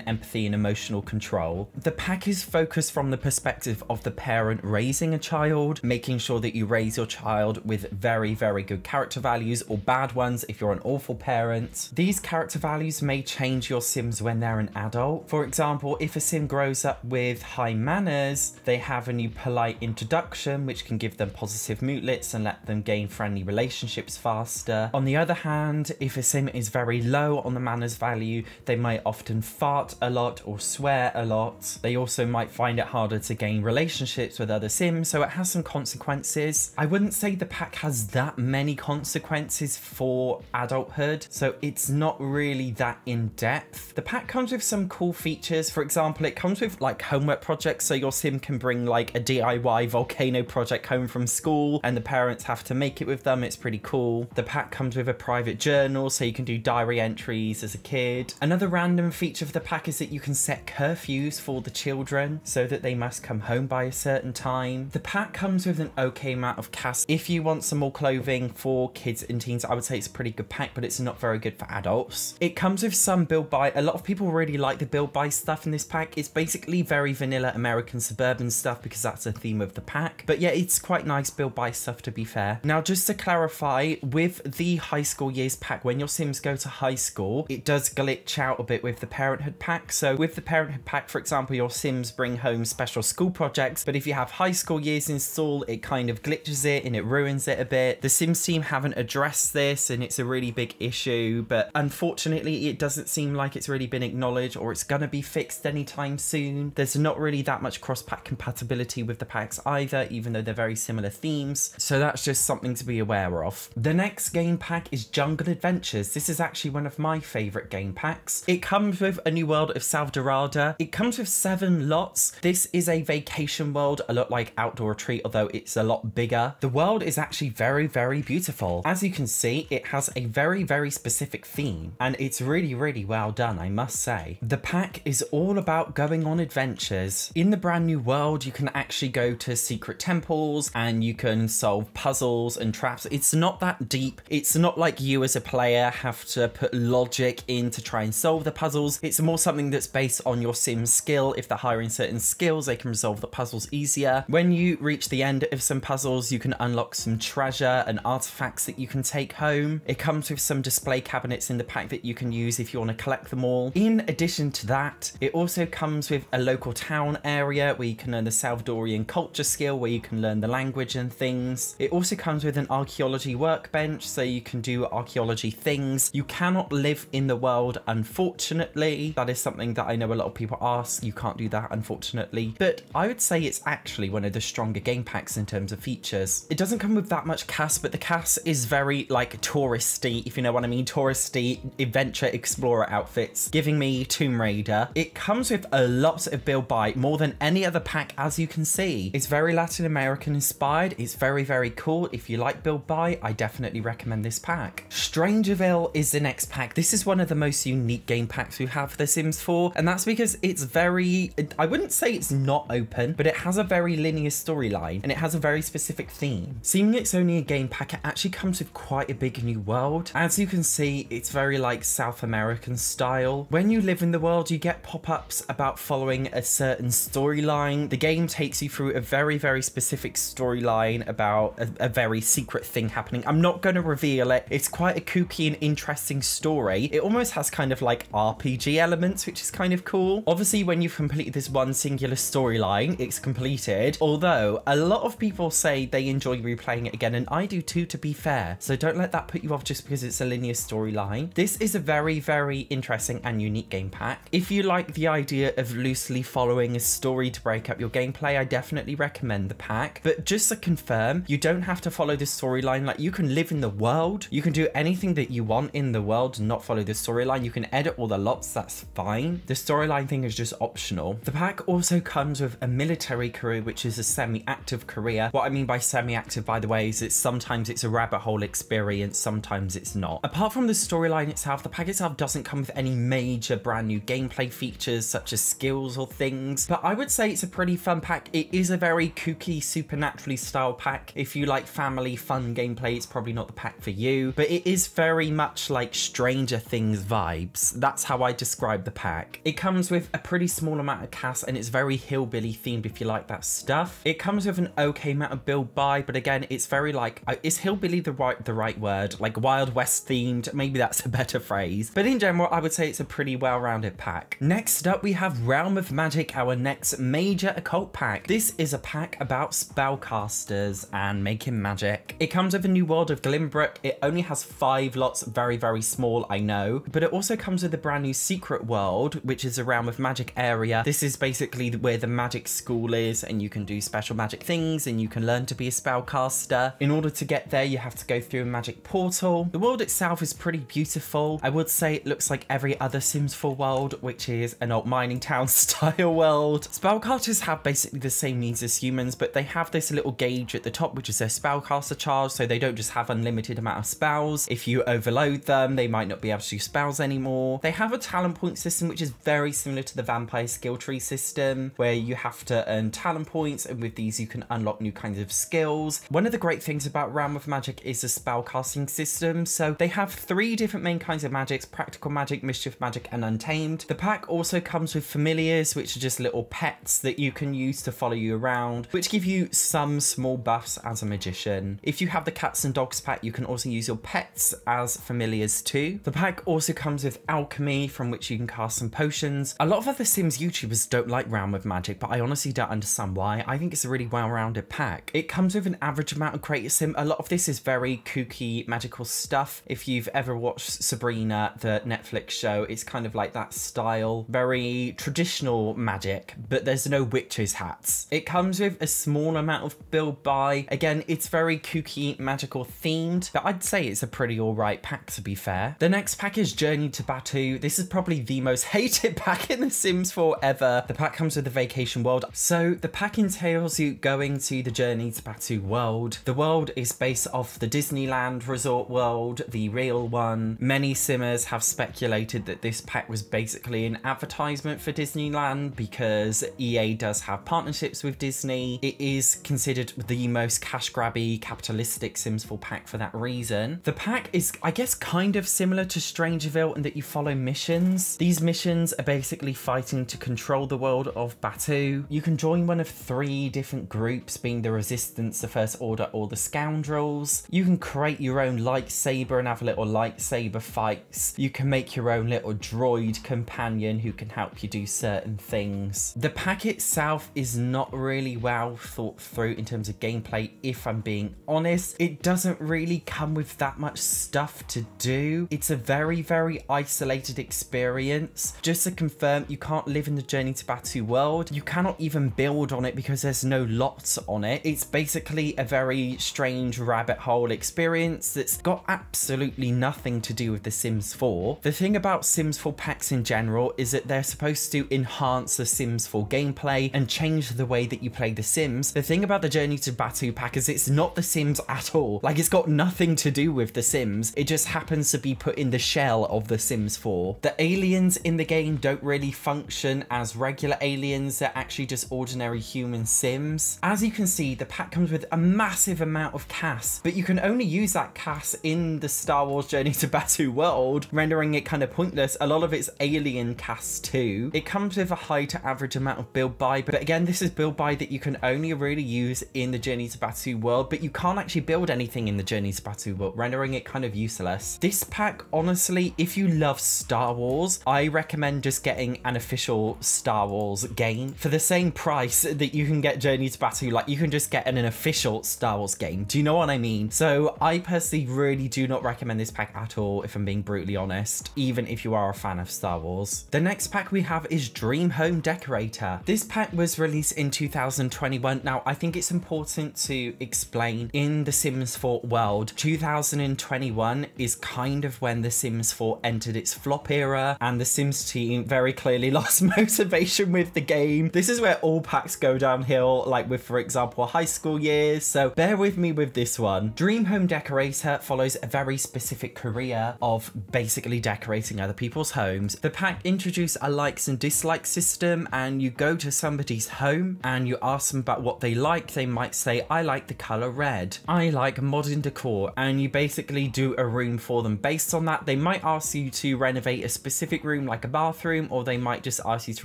empathy, and emotional control. The pack is focused from the perspective of the parent raising a child, making sure that you raise your child with very, very good character values or bad ones if you're an awful parent. These character values may change your Sims when they're an adult. For example, if a Sim grows up with high manners, they have a new polite introduction, which can give them positive moodlets and let them gain friendly relationships faster. On the other hand, if a Sim is very low on the manners value, they might often fart a lot or swear a lot. They also might find it harder to gain relationships with other Sims, so it has some consequences. I wouldn't say the pack has that many consequences for adulthood, so it's not really that in depth. The pack comes with some cool features. For example, it comes with like homework projects, so your sim can bring like a DIY volcano project home from school and the parents have to make it with them. It's pretty cool. The pack comes with a private journal, so you can do diary entries as a kid. Another random feature of the pack is that you can set curfews for the children so that they must come home by a certain time. The pack comes with an okay amount of CAS. If you want some more clothing for kids and teens, I would say it's a pretty good pack, but it's not very good for adults. It comes with some build buy. A lot of people really like the build buy stuff in this pack. It's basically very vanilla American suburban stuff because that's the theme of the pack. But yeah, it's quite nice build buy stuff to be fair. Now, just to clarify, with the high school years pack, when your Sims go to high school, it does glitch out a bit with the parenthood pack. So with the parenthood pack, for example, your Sims bring home special school projects, but if you have high school years installed, it kind of glitches it and it ruins it a bit. The Sims team haven't addressed this and it's a really big issue, but unfortunately, it doesn't seem like it's really been acknowledged or it's gonna be fixed anytime soon. There's not really that much cross-pack compatibility with the packs either, even though they're very similar themes. So that's just something to be aware of. The next game pack is Jungle Adventures. This is actually one of my favorite game packs. It comes with a new world of Selvadorada. It comes with seven lots. This is a vacation world, a lot like Outdoor Retreat, although it's a lot bigger. The world is actually very, very beautiful. As you can see, it has a very, very specific theme, and it's really, really well done, I must say. The pack is all about going on adventures. In the brand new world, you can actually go to secret temples and you can solve puzzles and traps. It's not that deep. It's not like you as a player have to put logic in to try and solve the puzzles. It's more something that's based on your sim skill. If they're hiring certain skills, they can resolve the puzzles easier. When you reach the end of some puzzles, you can unlock some treasure and artifacts that you can take home. It comes with some display cabinets in the pack that you can use if you want to collect them all. In addition to that, it also comes with a local town area where you can learn the Salvadorian culture skill, where you can learn the language and things. It also comes with an archaeology workbench, so you can do archaeology things. You cannot live in the world, unfortunately. That is something that I know a lot of people ask. You can't do that, unfortunately. But I would say it's actually one of the stronger game packs in terms of features. It doesn't come with that much CAS, but the CAS is very like touristy, if you know what I mean. Touristy adventure explorer outfits, giving me Tomb Raider. It comes with a lot of build buy, more than any other pack, as you can see. It's very Latin American inspired. It's very, very cool. If you like build buy, I definitely recommend this pack. Strangerville is the next pack. This is one of the most unique game packs we have for The Sims 4, and that's because it's very, I wouldn't say it's not open, but it has a very linear storyline and it has a very specific theme. Seeming it's only a game pack, it actually comes with quite a big new world. As you can see, it's very like South American style. When you live in the world, you get pop-ups about following a certain storyline. The game takes you through a very, very specific storyline about a, a very secret thing happening. I'm not going to reveal it. It's quite a kooky and interesting story. It almost has kind of like RPG elements, which is kind of cool. Obviously, when you've completed this one singular storyline, it's completed. Although a lot of people say they enjoy replaying it again, and I do too, to be fair. So don't let that put you off just because it's a linear storyline. This is a very, very interesting and unique game pack. If you like the idea of loosely following a story to break up your gameplay, I definitely recommend the pack. But just to confirm, you don't have to follow the storyline. Like you can live in the world, you can do anything that you want in the world and not follow the storyline. You can edit all the lots, that's fine. The storyline thing is just optional. The pack also comes with a military career, which is a semi-active career. What I mean by semi-active, by the way, is that sometimes it's a rabbit hole experience, sometimes it's not. Apart from the storyline itself, the pack itself doesn't come with any major brand new gameplay features such as skills or things, but I would say it's a pretty fun pack. It is a very kooky, supernaturally style pack. If you like family fun gameplay gameplay, it's probably not the pack for you, but it is very much like Stranger Things vibes. That's how I describe the pack. It comes with a pretty small amount of CAS and it's very hillbilly themed if you like that stuff. It comes with an okay amount of build buy, but again, it's very like, uh, is hillbilly the right, the right word? Like Wild West themed, maybe that's a better phrase. But in general, I would say it's a pretty well-rounded pack. Next up, we have Realm of Magic, our next major occult pack. This is a pack about spellcasters and making magic. It comes with a new world of Glimmerbrook. It only has five lots, very, very small, I know, but it also comes with a brand new secret world, which is a Realm of Magic area. This is basically where the magic school is and you can do special magic things and you can learn to be a spellcaster. In order to get there, you have to go through a magic portal. The world itself is pretty beautiful. I would say it looks like every other Sims 4 world, which is an old mining town [LAUGHS] style world. Spellcasters have basically the same needs as humans, but they have this little gauge at the top, which is their spellcaster charge, so they don't just have unlimited amount of spells. If you overload them, they might not be able to do spells anymore. They have a talent point system, which is very similar to the vampire skill tree system, where you have to earn talent points, and with these you can unlock new kinds of skills. One of the great things about Realm of Magic is the spell casting system, so they have three different main kinds of magics, practical magic, mischief magic, and untamed. The pack also comes with familiars, which are just little pets that you can use to follow you around, which give you some small buffs as a magician. If you have the cats and dogs pack, you can also use your pets as familiars too. The pack also comes with alchemy, from which you can cast some potions. A lot of other Sims YouTubers don't like Realm of Magic, but I honestly don't understand why. I think it's a really well-rounded pack. It comes with an average amount of Create a Sim. A lot of this is very kooky magical stuff. If you've ever watched Sabrina, the Netflix show, it's kind of like that style. Very traditional magic, but there's no witches hats. It comes with a small amount of build buy. Again, it's very kooky magical themed, but I'd say it's a pretty alright pack to be fair. The next pack is Journey to Batuu. This is probably the most [LAUGHS] hated pack in The Sims 4 ever. The pack comes with the vacation world. So the pack entails you going to the Journey to Batuu world. The world is based off the Disneyland resort world, the real one. Many simmers have speculated that this pack was basically an advertisement for Disneyland because EA does have partnerships with Disney. It is considered the most cash grabby capitalistic Sims 4 pack for that reason. The pack is, I guess, kind of similar to Strangerville in that you follow missions. These missions are basically fighting to control the world of Batuu. You can join one of three different groups, being the Resistance, the First Order, or the Scoundrels. You can create your own lightsaber and have little lightsaber fights. You can make your own little droid companion who can help you do certain things. The pack itself is not really well thought through in terms of gameplay, if I'm being honest. It doesn't really come with that much stuff to do. It's a very, very isolated experience. Just to confirm, you can't live in the Journey to Batuu world. You cannot even build on it because there's no lots on it. It's basically a very strange rabbit hole experience that's got absolutely nothing to do with The Sims 4. The thing about Sims 4 packs in general is that they're supposed to enhance the Sims 4 gameplay and change the way that you play The Sims. The thing about the Journey to Batuu pack is it's not The Sims at all. Like it's got nothing to do with The Sims. It just happens to be put in the shell of The Sims 4. The aliens in the game don't really function as regular aliens. They're actually just ordinary human Sims. As you can see, the pack comes with a massive amount of CAS, but you can only use that CAS in the Star Wars Journey to Batuu world, rendering it kind of pointless. A lot of it's alien CAS too. It comes with a high to average amount of build buy, but again, this is build buy that you can only really use in the Journey to Batuu world, but you can't actually build anything in the Journey to Batuu world, rendering it kind of useless. This pack, honestly, if you love Star Wars, I recommend just getting an official Star Wars game for the same price that you can get Journey to Batuu. Like, you can just get an, an official Star Wars game. Do you know what I mean? So I personally really do not recommend this pack at all, if I'm being brutally honest, even if you are a fan of Star Wars. The next pack we have is Dream Home Decorator. This pack was released in 2021. Now, I think it's important to explain in the Sims 4 world, 2021 is kind of when the Sims 4 entered its flop era and the Sims team very clearly [LAUGHS] lost motivation with the game. This is where all packs go downhill, like with, for example, high school years. So bear with me with this one. Dream Home Decorator follows a very specific career of basically decorating other people's homes. The pack introduced a likes and dislikes system and you go to somebody's home and you ask them about what they like. They might say, I like the color red. I like like modern decor and you basically do a room for them. Based on that, they might ask you to renovate a specific room like a bathroom or they might just ask you to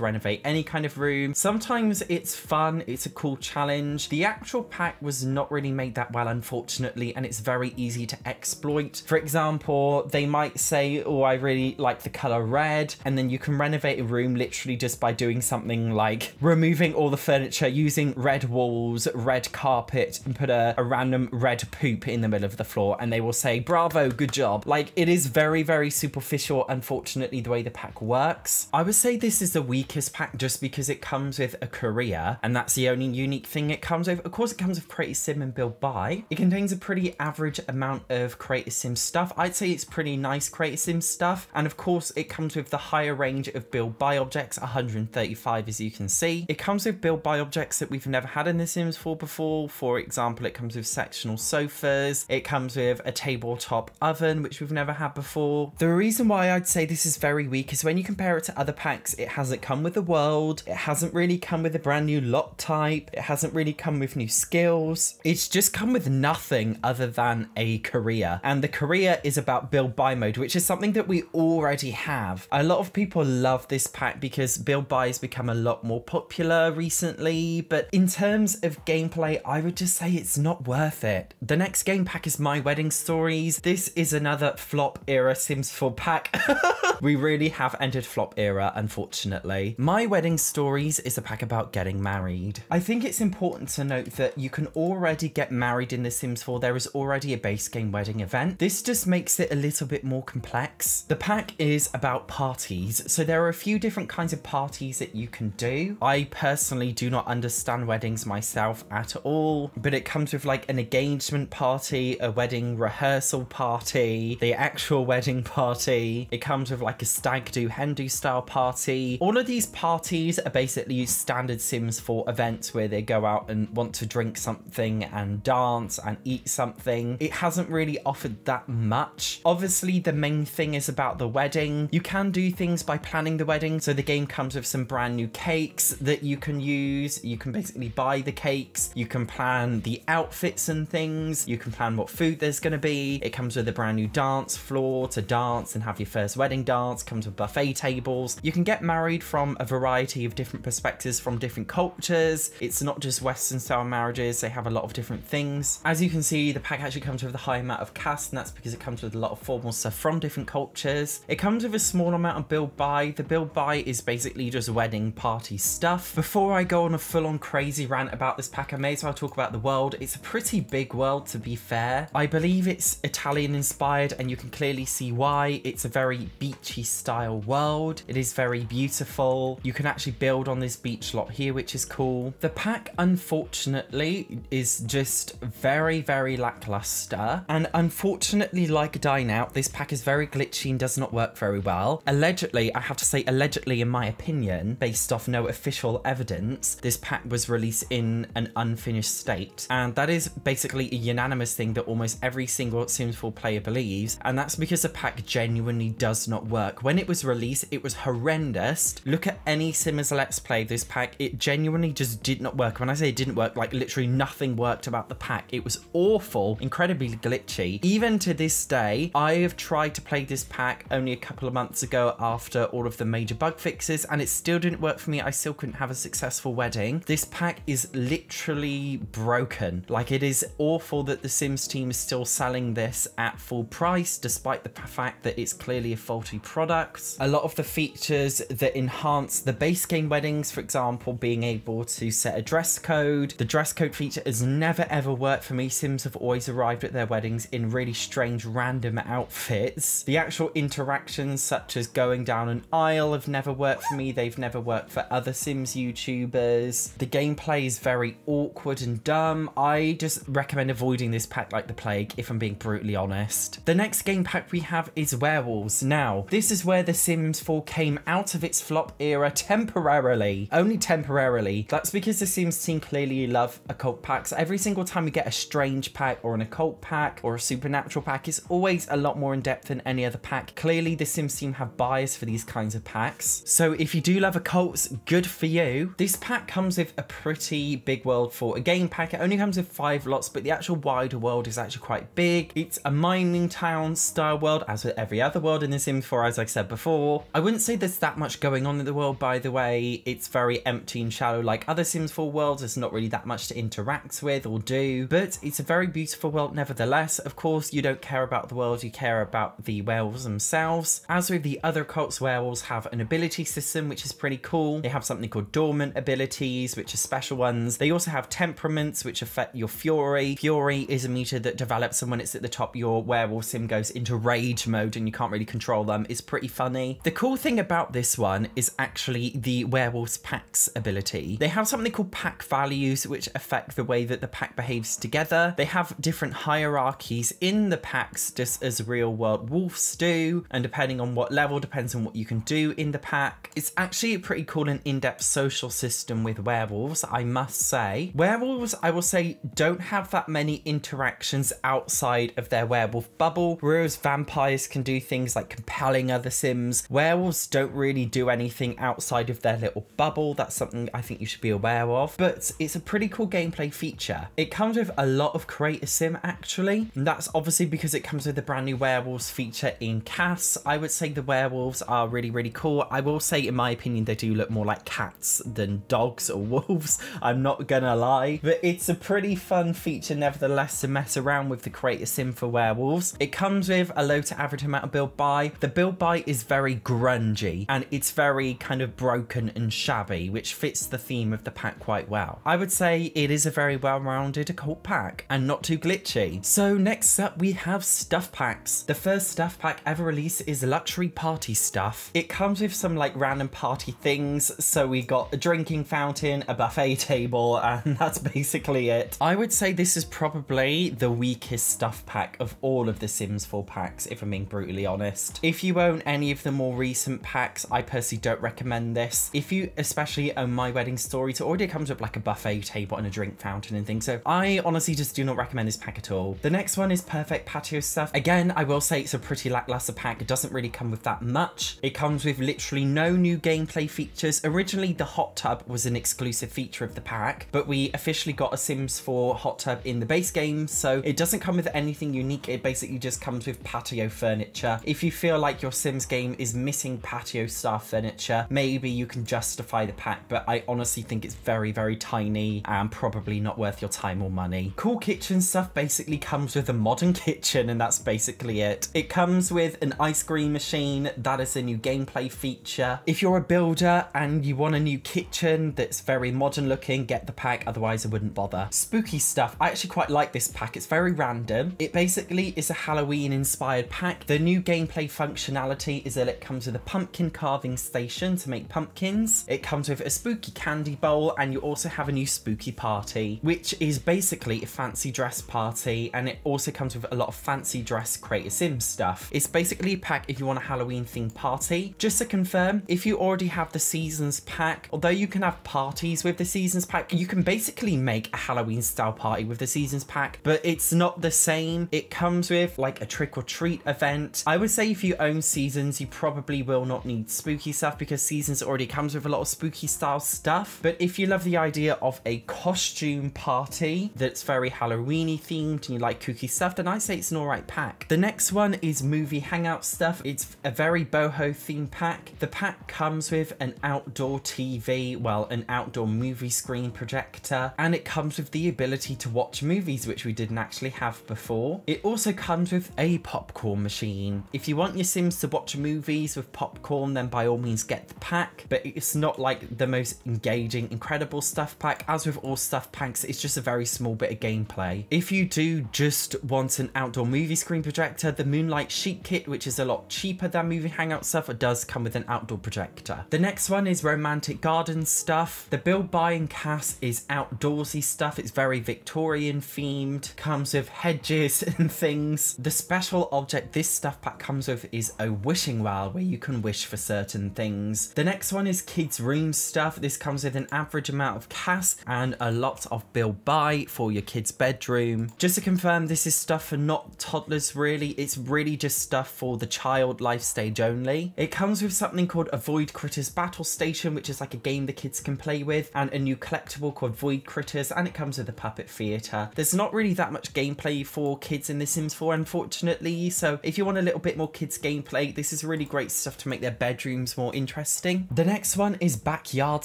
renovate any kind of room. Sometimes it's fun, it's a cool challenge. The actual pack was not really made that well, unfortunately, and it's very easy to exploit. For example, they might say, oh, I really like the color red, and then you can renovate a room literally just by doing something like removing all the furniture, using red walls, red carpet, and put a, a random red poop in the middle of the floor, and they will say, bravo, good job. Like, it is very, very superficial, unfortunately, the way the pack works. I would say this is the weakest pack just because it comes with a career, and that's the only unique thing it comes with. Of course, it comes with Create a Sim and Build Buy. It contains a pretty average amount of Create a Sim stuff. I'd say it's pretty nice Create a Sim stuff, and of course, it comes with the higher range of Build Buy objects, 135 as you can see. It comes with Build Buy objects that we've never had in The Sims 4 before. For example, it comes with sectional sofas, it comes with a tabletop oven, which we've never had before. The reason why I'd say this is very weak is when you compare it to other packs, it hasn't come with a world, it hasn't really come with a brand new lot type, it hasn't really come with new skills. It's just come with nothing other than a career. And the career is about build buy mode, which is something that we already have. A lot of people love this pack because build buy has become a lot more popular recently, but in terms of gameplay, I would just say it's not worth it. The next game pack is My Wedding Stories. This is another flop era Sims 4 pack. [LAUGHS] we really have entered flop era, unfortunately. My Wedding Stories is a pack about getting married. I think it's important to note that you can already get married in The Sims 4. There is already a base game wedding event. This just makes it a little bit more complex. The pack is about parties. So there are a few different kinds of parties that you can do. I personally do not understand weddings myself at all, but it comes with like an engagement party, a wedding rehearsal party, the actual wedding party. It comes with like a stag do hen do style party. All of these parties are basically standard Sims 4 events where they go out and want to drink something and dance and eat something. It hasn't really offered that much. Obviously, the main thing is about the wedding. You can do things by planning the wedding. So the game comes with some brand new cakes that you can use. You can basically buy the cakes. You can plan the outfits and things. You can plan what food there's going to be. It comes with a brand new dance floor to dance and have your first wedding dance. Comes with buffet tables. You can get married from a variety of different perspectives from different cultures. It's not just Western style marriages. They have a lot of different things. As you can see, the pack actually comes with a high amount of CAS and that's because it comes with a lot of formal stuff from different cultures. It comes with a small amount of build buy. The build buy is basically just wedding party stuff. Before I go on a full on crazy rant about this pack, I may as well talk about the world. It's a pretty big world to be fair. I believe it's Italian inspired and you can clearly see why. It's a very beachy style world. It is very beautiful. You can actually build on this beach lot here, which is cool. The pack, unfortunately, is just very, very lackluster. And unfortunately, like Dine Out, this pack is very glitchy and does not work very well. Allegedly, I have to say allegedly in my opinion, based off no official evidence, this pack was released in an unfinished state. And that is basically a unanimous thing that almost every single Sims 4 player believes. And that's because the pack genuinely does not work. When it was released, it was horrendous. Look at any Simmers Let's Play this pack. It genuinely just did not work. When I say it didn't work, like literally nothing worked about the pack. It was awful, incredibly glitchy. Even to this day, I have tried to play this pack only a couple of months ago after all of the major bug fixes and it still didn't work for me. I still couldn't have a successful wedding. This pack is literally broken. Like it is awful that the Sims team is still selling this at full price despite the fact that it's clearly a faulty product. A lot of the features that enhance the base game weddings, for example, being able to set a dress code. The dress code feature has never ever worked for me. Sims have always arrived at their weddings in really strange random outfits. The actual interactions such as going down an aisle have never worked for me. They've never worked for other Sims YouTubers. The gameplay is very awkward and dumb. I just recommend avoiding this pack like the plague if I'm being brutally honest. The next game pack we have is Werewolves. Now, this is where The Sims 4 came out of its flop era temporarily. Only temporarily. That's because The Sims team clearly love occult packs. Every single time we get a strange pack or an occult pack or a supernatural pack, it's always a lot more in depth than any other pack. Clearly, The Sims team have bias for these kinds of packs. So if you do love occults, good for you. This pack comes with a pretty big world for a game pack. It only comes with five lots, but the actual actual wider world is actually quite big. It's a mining town style world, as with every other world in The Sims 4, as I said before. I wouldn't say there's that much going on in the world, by the way. It's very empty and shallow like other Sims 4 worlds. There's not really that much to interact with or do, but it's a very beautiful world nevertheless. Of course, you don't care about the world, you care about the werewolves themselves. As with the other cults, werewolves have an ability system, which is pretty cool. They have something called dormant abilities, which are special ones. They also have temperaments, which affect your fury. Fury is a meter that develops, and when it's at the top, your werewolf sim goes into rage mode and you can't really control them. It's pretty funny. The cool thing about this one is actually the werewolf's packs ability. They have something called pack values, which affect the way that the pack behaves together. They have different hierarchies in the packs, just as real world wolves do. And depending on what level, depends on what you can do in the pack. It's actually a pretty cool and in-depth social system with werewolves, I must say. Werewolves, I will say, don't have that many interactions outside of their werewolf bubble, whereas vampires can do things like compelling other sims. Werewolves don't really do anything outside of their little bubble. That's something I think you should be aware of, but it's a pretty cool gameplay feature. It comes with a lot of create a sim actually, and that's obviously because it comes with the brand new werewolves feature in CAS. I would say the werewolves are really, really cool. I will say, in my opinion, they do look more like cats than dogs or [LAUGHS] wolves. I'm not gonna lie, but it's a pretty fun feature to mess around with the Create a Sim for werewolves. It comes with a low to average amount of build buy. The build buy is very grungy and it's very kind of broken and shabby, which fits the theme of the pack quite well. I would say it is a very well-rounded occult pack and not too glitchy. So next up we have stuff packs. The first stuff pack ever released is luxury party stuff. It comes with some like random party things. So we got a drinking fountain, a buffet table, [LAUGHS] and that's basically it. I would say this is probably the weakest stuff pack of all of the Sims 4 packs, if I'm being brutally honest. If you own any of the more recent packs, I personally don't recommend this. If you especially own My Wedding Story, it already comes with like a buffet table and a drink fountain and things. So I honestly just do not recommend this pack at all. The next one is Perfect Patio Stuff. Again, I will say it's a pretty lackluster pack. It doesn't really come with that much. It comes with literally no new gameplay features. Originally, the hot tub was an exclusive feature of the pack, but we officially got a Sims 4 hot tub in the base game, so it doesn't come with anything unique. It basically just comes with patio furniture. If you feel like your Sims game is missing patio style furniture, maybe you can justify the pack, but I honestly think it's very, very tiny and probably not worth your time or money. Cool kitchen stuff basically comes with a modern [LAUGHS] kitchen, and that's basically it. It comes with an ice cream machine. That is a new gameplay feature. If you're a builder and you want a new kitchen that's very modern looking, get the pack, otherwise I wouldn't bother. Spooky stuff. I actually quite like this pack. It's very random. It basically is a Halloween inspired pack. The new gameplay functionality is that it comes with a pumpkin carving station to make pumpkins. It comes with a spooky candy bowl and you also have a new spooky party, which is basically a fancy dress party and it also comes with a lot of fancy dress Create a Sim stuff. It's basically a pack if you want a Halloween themed party. Just to confirm, if you already have the seasons pack, although you can have parties with the seasons pack, you can basically make a Halloween style party with the seasons pack, but it's not the same. It comes with like a trick or treat event. I would say if you own seasons, you probably will not need spooky stuff because seasons already comes with a lot of spooky style stuff. But if you love the idea of a costume party that's very Halloweeny themed and you like kooky stuff, then I say it's an alright pack. The next one is movie hangout stuff. It's a very boho themed pack. The pack comes with an outdoor TV, well, an outdoor movie screen projector, and it comes with the ability to watch movies, which we didn't actually have before. It also comes with a popcorn machine. If you want your Sims to watch movies with popcorn, then by all means get the pack, but it's not like the most engaging, incredible stuff pack. As with all stuff packs, it's just a very small bit of gameplay. If you do just want an outdoor movie screen projector, the Moonlight Chic Kit, which is a lot cheaper than Movie Hangout stuff, does come with an outdoor projector. The next one is romantic garden stuff. The build buy in CAS is outdoorsy stuff. It's very Victorian themed, comes with hedges [LAUGHS] and things. The special object this stuff pack comes with is a wishing well where you can wish for certain things. The next one is kids room stuff. This comes with an average amount of CAS and a lot of build buy for your kid's bedroom. Just to confirm, this is stuff for not toddlers really. It's really just stuff for the child life stage only. It comes with something called a Void Critters Battle Station, which is like a game the kids can play with, and a new collectible called Void Critters, and it comes with a puppet theatre. There's not really that much gameplay for kids in The Sims 4, unfortunately. So if you want a little bit more kids gameplay, this is really great stuff to make their bedrooms more interesting. The next one is backyard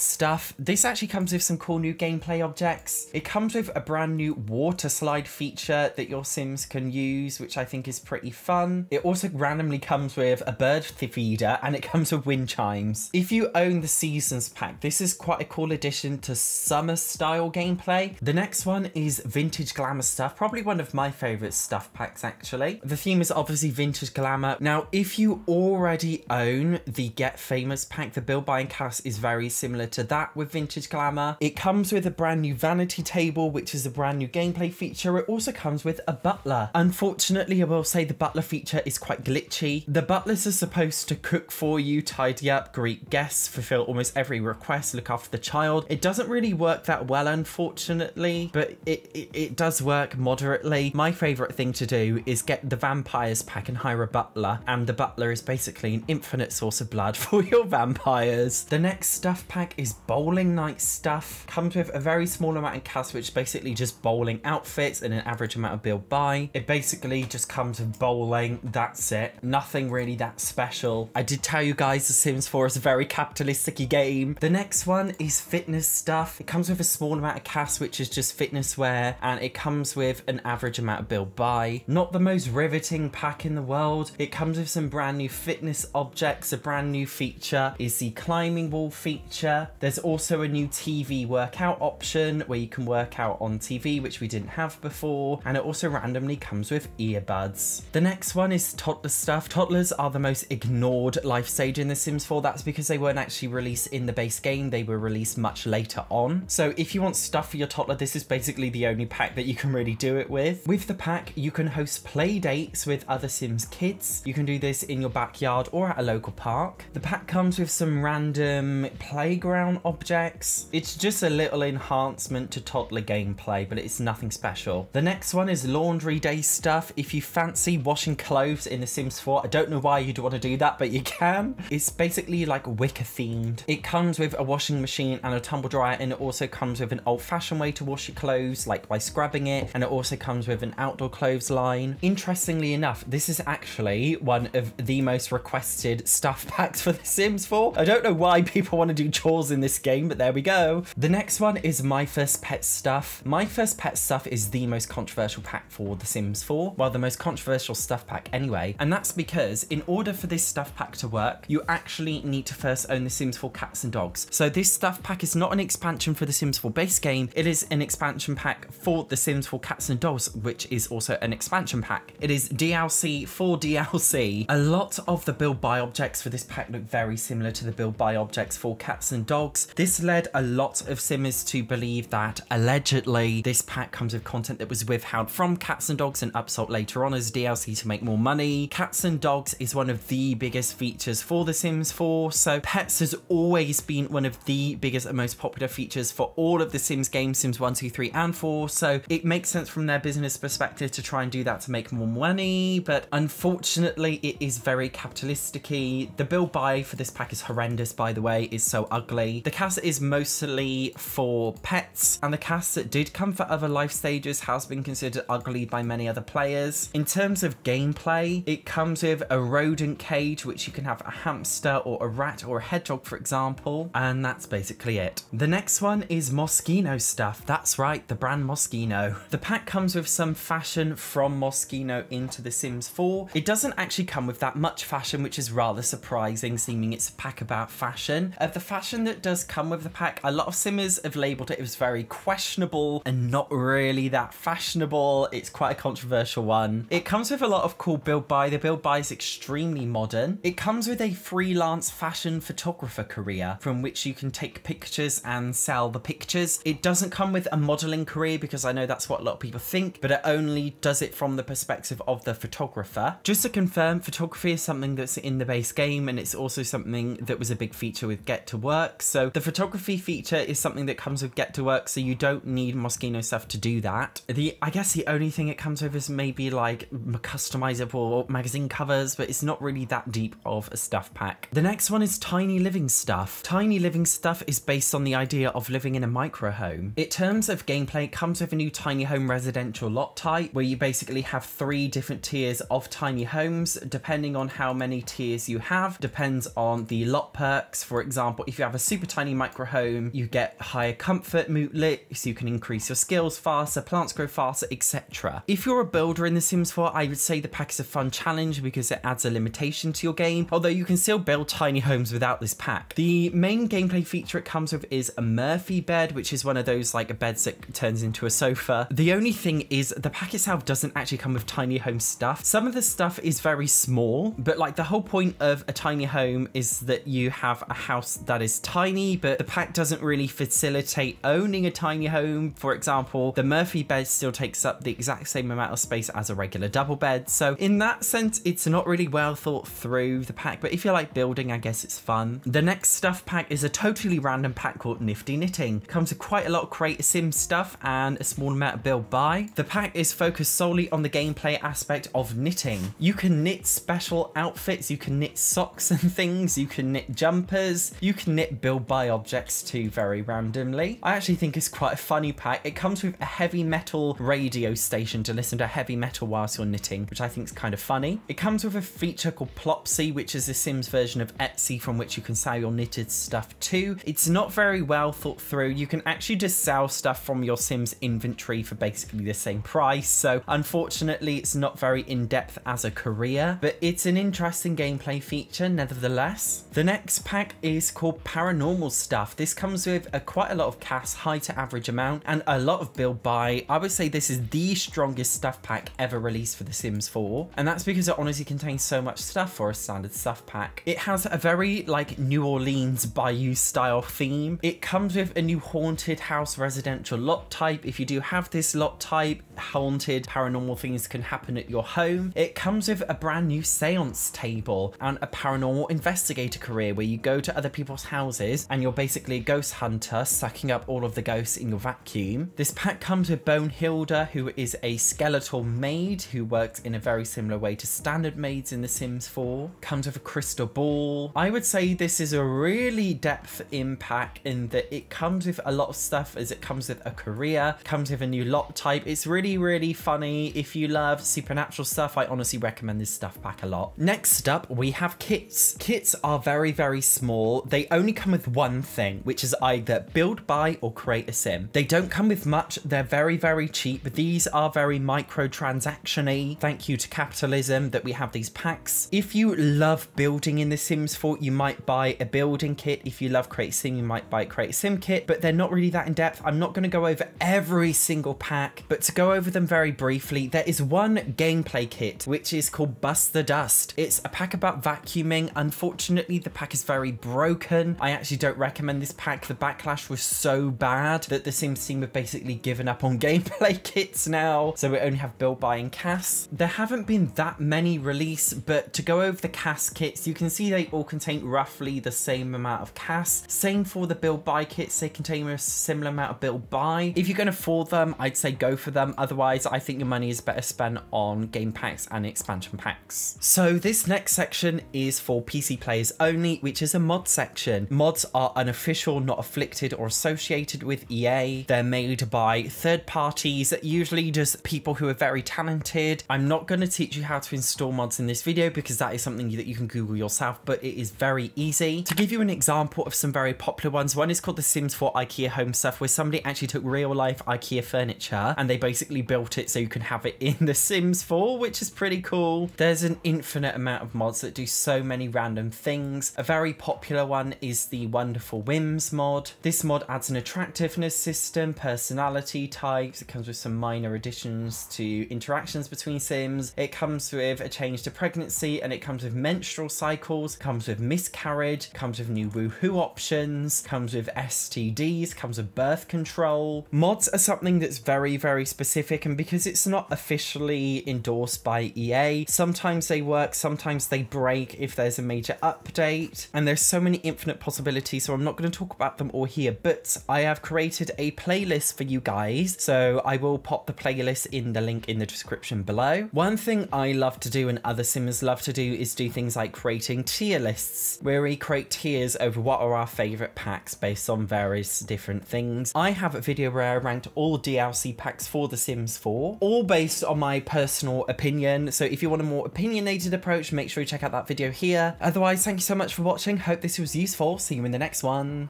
stuff. This actually comes with some cool new gameplay objects. It comes with a brand new water slide feature that your Sims can use, which I think is pretty fun. It also randomly comes with a bird feeder and it [LAUGHS] comes with wind chimes. If you own the seasons pack, this is quite a cool addition to summer style gameplay. The next one is vintage glamour stuff, probably one of my favorite stuff packs actually. The theme is obviously vintage glamour. Now, if you already own the Get Famous pack, the Build Buy and CAS is very similar to that with vintage glamour. It comes with a brand new vanity table, which is a brand new gameplay feature. It also comes with a butler. Unfortunately, I will say the butler feature is quite glitchy. The butlers are supposed to cook for you, tidy up, greet guests, fulfill almost every request, look after the child. It doesn't really work that well, unfortunately, but it, it, it does work moderately. My favorite thing to do is get the vampires pack and hire a butler, and the butler is basically an infinite source of blood [LAUGHS] for your vampires. The next stuff pack is bowling night stuff. Comes with a very small amount of CAS, which is basically just bowling outfits and an average amount of build buy. It basically just comes with bowling. That's it. Nothing really that special. I did tell you guys The Sims 4 is a very capitalistic game. The next one is fitness stuff. It comes with a small amount of CAS, which is just fitness wear, and it comes with an average amount of build buy. Not the most riveting pack in the world. It comes with some brand new fitness objects. A brand new feature is the climbing wall feature. There's also a new TV workout option where you can work out on TV, which we didn't have before. And it also randomly comes with earbuds. The next one is toddler stuff. Toddlers are the most ignored life stage in The Sims 4. That's because they weren't actually released in the base game. They were released much later on. So if you want stuff for your toddler, this is basically the only pack that you can really do it with. With the pack, you can host play dates with other Sims kids. You can do this in your backyard or at a local park. The pack comes with some random playground objects. It's just a little enhancement to toddler gameplay, but it's nothing special. The next one is laundry day stuff. If you fancy washing clothes in The Sims 4, I don't know why you'd want to do that, but you can. It's basically like Wicker themed. It comes with a washing machine and a tumble dryer, and it also comes with an old fashioned way to wash your clothes, like by scrubbing it, and it also comes with an outdoor clothes line. Interestingly enough, this is actually one of the most requested stuff [LAUGHS] packs for The Sims 4. I don't know why people want to do chores in this game, but there we go. The next one is My First Pet Stuff. My First Pet Stuff is the most controversial pack for The Sims 4. Well, the most controversial stuff pack anyway. And that's because in order for this stuff pack to work, you actually need to first own The Sims 4 cats and dogs. So this stuff pack is not an expansion for The Sims 4 base game. It is an expansion pack for The Sims 4 cats and dogs, which is also an expansion pack. It is DLC for DLC. A lot of the build buy objects for this pack look very similar to the build buy objects for cats and dogs. This led a lot of Simmers to believe that allegedly this pack comes with content that was withheld from cats and dogs and upsold later on as DLC to make more money. Cats and dogs is one of the biggest features for The Sims 4, so pets has always been one of the biggest and most popular features for all of the Sims games, Sims 1, 2, 3, and 4, so it makes sense from their business perspective to try and do that to make more money, but unfortunately it is very capitalistic. The build buy for this pack is horrendous, by the way, is so ugly. The CAS is mostly for pets, and the CAS that did come for other life stages has been considered ugly by many other players. In terms of gameplay, it comes with a rodent cage, which you can have a hamster or a rat or a hedgehog, for example, and that's basically it. The next one is Moschino stuff. That's right, the brand Moschino. The pack comes with some fashion from Moschino into The Sims 4. It doesn't actually come with that much fashion, which is rather surprising, seeming it's a pack about fashion. Of the fashion that does come with the pack, a lot of Simmers have labelled it as very questionable and not really that fashionable. It's quite a controversial one. It comes with a lot of cool build buy. The build buy is extremely modern. It comes with a freelance fashion photographer career from which you can take pictures and sell the pictures. It doesn't come with a modeling career because I know that's what a lot of people think, but it only does it from the perspective of the photographer. Just to confirm, photography is something that's in the base game and it's also something that was a big feature with Get to Work. So the photography feature is something that comes with Get to Work, so you don't need Moschino stuff to do that. The I guess the only thing it comes with is maybe like customizable magazine covers, but it's not really that deep of a stuff pack. The next one is Tiny Living Stuff. Tiny Living Stuff is based on the idea of living in a micro home. In terms of gameplay, it comes with new tiny home residential lot type where you basically have three different tiers of tiny homes depending on how many tiers you have. Depends on the lot perks. For example if you have a super tiny micro home you get higher comfort moodlet so you can increase your skills faster plants grow faster etc if you're a builder in the sims 4 i would say the pack is a fun challenge because it adds a limitation to your game although you can still build tiny homes without this pack. The main gameplay feature it comes with is a murphy bed which is one of those like a beds that turns into a sofa the only thing is the pack itself doesn't actually come with tiny home stuff. Some of the stuff is very small but like the whole point of a tiny home is that you have a house that is tiny but the pack doesn't really facilitate owning a tiny home. For example the murphy bed still takes up the exact same amount of space as a regular double bed. So in that sense it's not really well thought through the pack but if you like building i guess it's fun. The next stuff pack is a totally random pack called nifty knitting. Comes with quite a lot of create a sim stuff and a small amount of build buy the pack is focused solely on the gameplay aspect of knitting. You can knit special outfits you can knit socks and [LAUGHS] things you can knit jumpers you can knit build buy objects too very randomly. I actually think it's quite a funny pack. It comes with a heavy metal radio station to listen to heavy metal whilst you're knitting which i think is kind of funny. It comes with a feature called plopsy which is a sims version of etsy from which you can sell your knitted stuff too. It's not very well thought through. You can actually just sell stuff from your sims inventory for basically the same price. So unfortunately it's not very in-depth as a career but it's an interesting gameplay feature nevertheless. The next pack is called paranormal stuff. This comes with a quite a lot of CAS high to average amount and a lot of build buy i would say this is the strongest stuff pack ever released for the sims 4 and that's because it honestly contains so much stuff for a standard stuff pack. It has a very like new orleans bayou style theme. It comes with a new haunted house residential lot type. If you do have this lot type haunted paranormal things can happen at your home. It comes with a brand new seance table and a paranormal investigator career where you go to other people's houses and you're basically a ghost hunter sucking up all of the ghosts in your vacuum. This pack comes with Bonehilda who is a skeletal maid who works in a very similar way to standard maids in the sims 4 comes with a crystal ball. I would say this is a really depth impact in that it comes with a lot of stuff as it comes with a career comes with a new lot type. It's really really funny. If you love supernatural stuff i honestly recommend this stuff pack a lot. Next up we have kits. Kits are very very small. They only come with one thing which is either build buy or create a sim. They don't come with much. They're very very cheap. These are very micro transactiony thank you to capitalism that we have these packs. If you love building in the sims 4 you might buy a building kit. If you love create sim you might buy a create sim kit but they're not really that in depth. I'm not going to go over every single pack but to go over them very briefly there is one gameplay kit which is called bust the dust. It's a pack about vacuuming. Unfortunately the pack is very broken. I actually don't recommend this pack. The backlash was so bad that the sims team have basically given up on [LAUGHS] gameplay kits now. So we only have build buy and CAS. There haven't been that many release but to go over the CAS kits you can see they all contain roughly the same amount of CAS. Same for the build buy kits. They contain a similar amount of build buy. If you're going to afford them i'd say go for them. Otherwise i think your money is better spent on game packs and expansion packs. So this next section is for pc players only which is a mod section. Mods are unofficial not afflicted or associated with ea they're made by third parties usually just people who are very talented. I'm not going to teach you how to install mods in this video because that is something that you can google yourself but it is very easy. To give you an example of some very popular ones one is called the sims 4 ikea home stuff where somebody actually took real life ikea furniture and they basically built it so you can have it [LAUGHS] in the sims 4 which is pretty cool. There's an infinite amount of mods that do so many random things. A very popular one is the wonderful whims mod. This mod adds an attractiveness system personality types. It comes with some minor additions to interactions between sims. It comes with a change to pregnancy and it comes with menstrual cycles. Comes with miscarriage. Comes with new woohoo options. Comes with stds comes with birth control. Mods are something that's very very specific and because it's not officially endorsed by ea sometimes they work sometimes they break if there's a major update and there's so many infinite possibilities so i'm not going to talk about them all here but i have created a playlist for you guys so i will pop the playlist in the link in the description below. One thing i love to do and other simmers love to do is do things like creating tier lists where we create tiers over what are our favorite packs based on various different things. I have a video where i ranked all all DLC packs for The Sims 4, all based on my personal opinion. So if you want a more opinionated approach, make sure you check out that video here. Otherwise, thank you so much for watching. Hope this was useful. See you in the next one.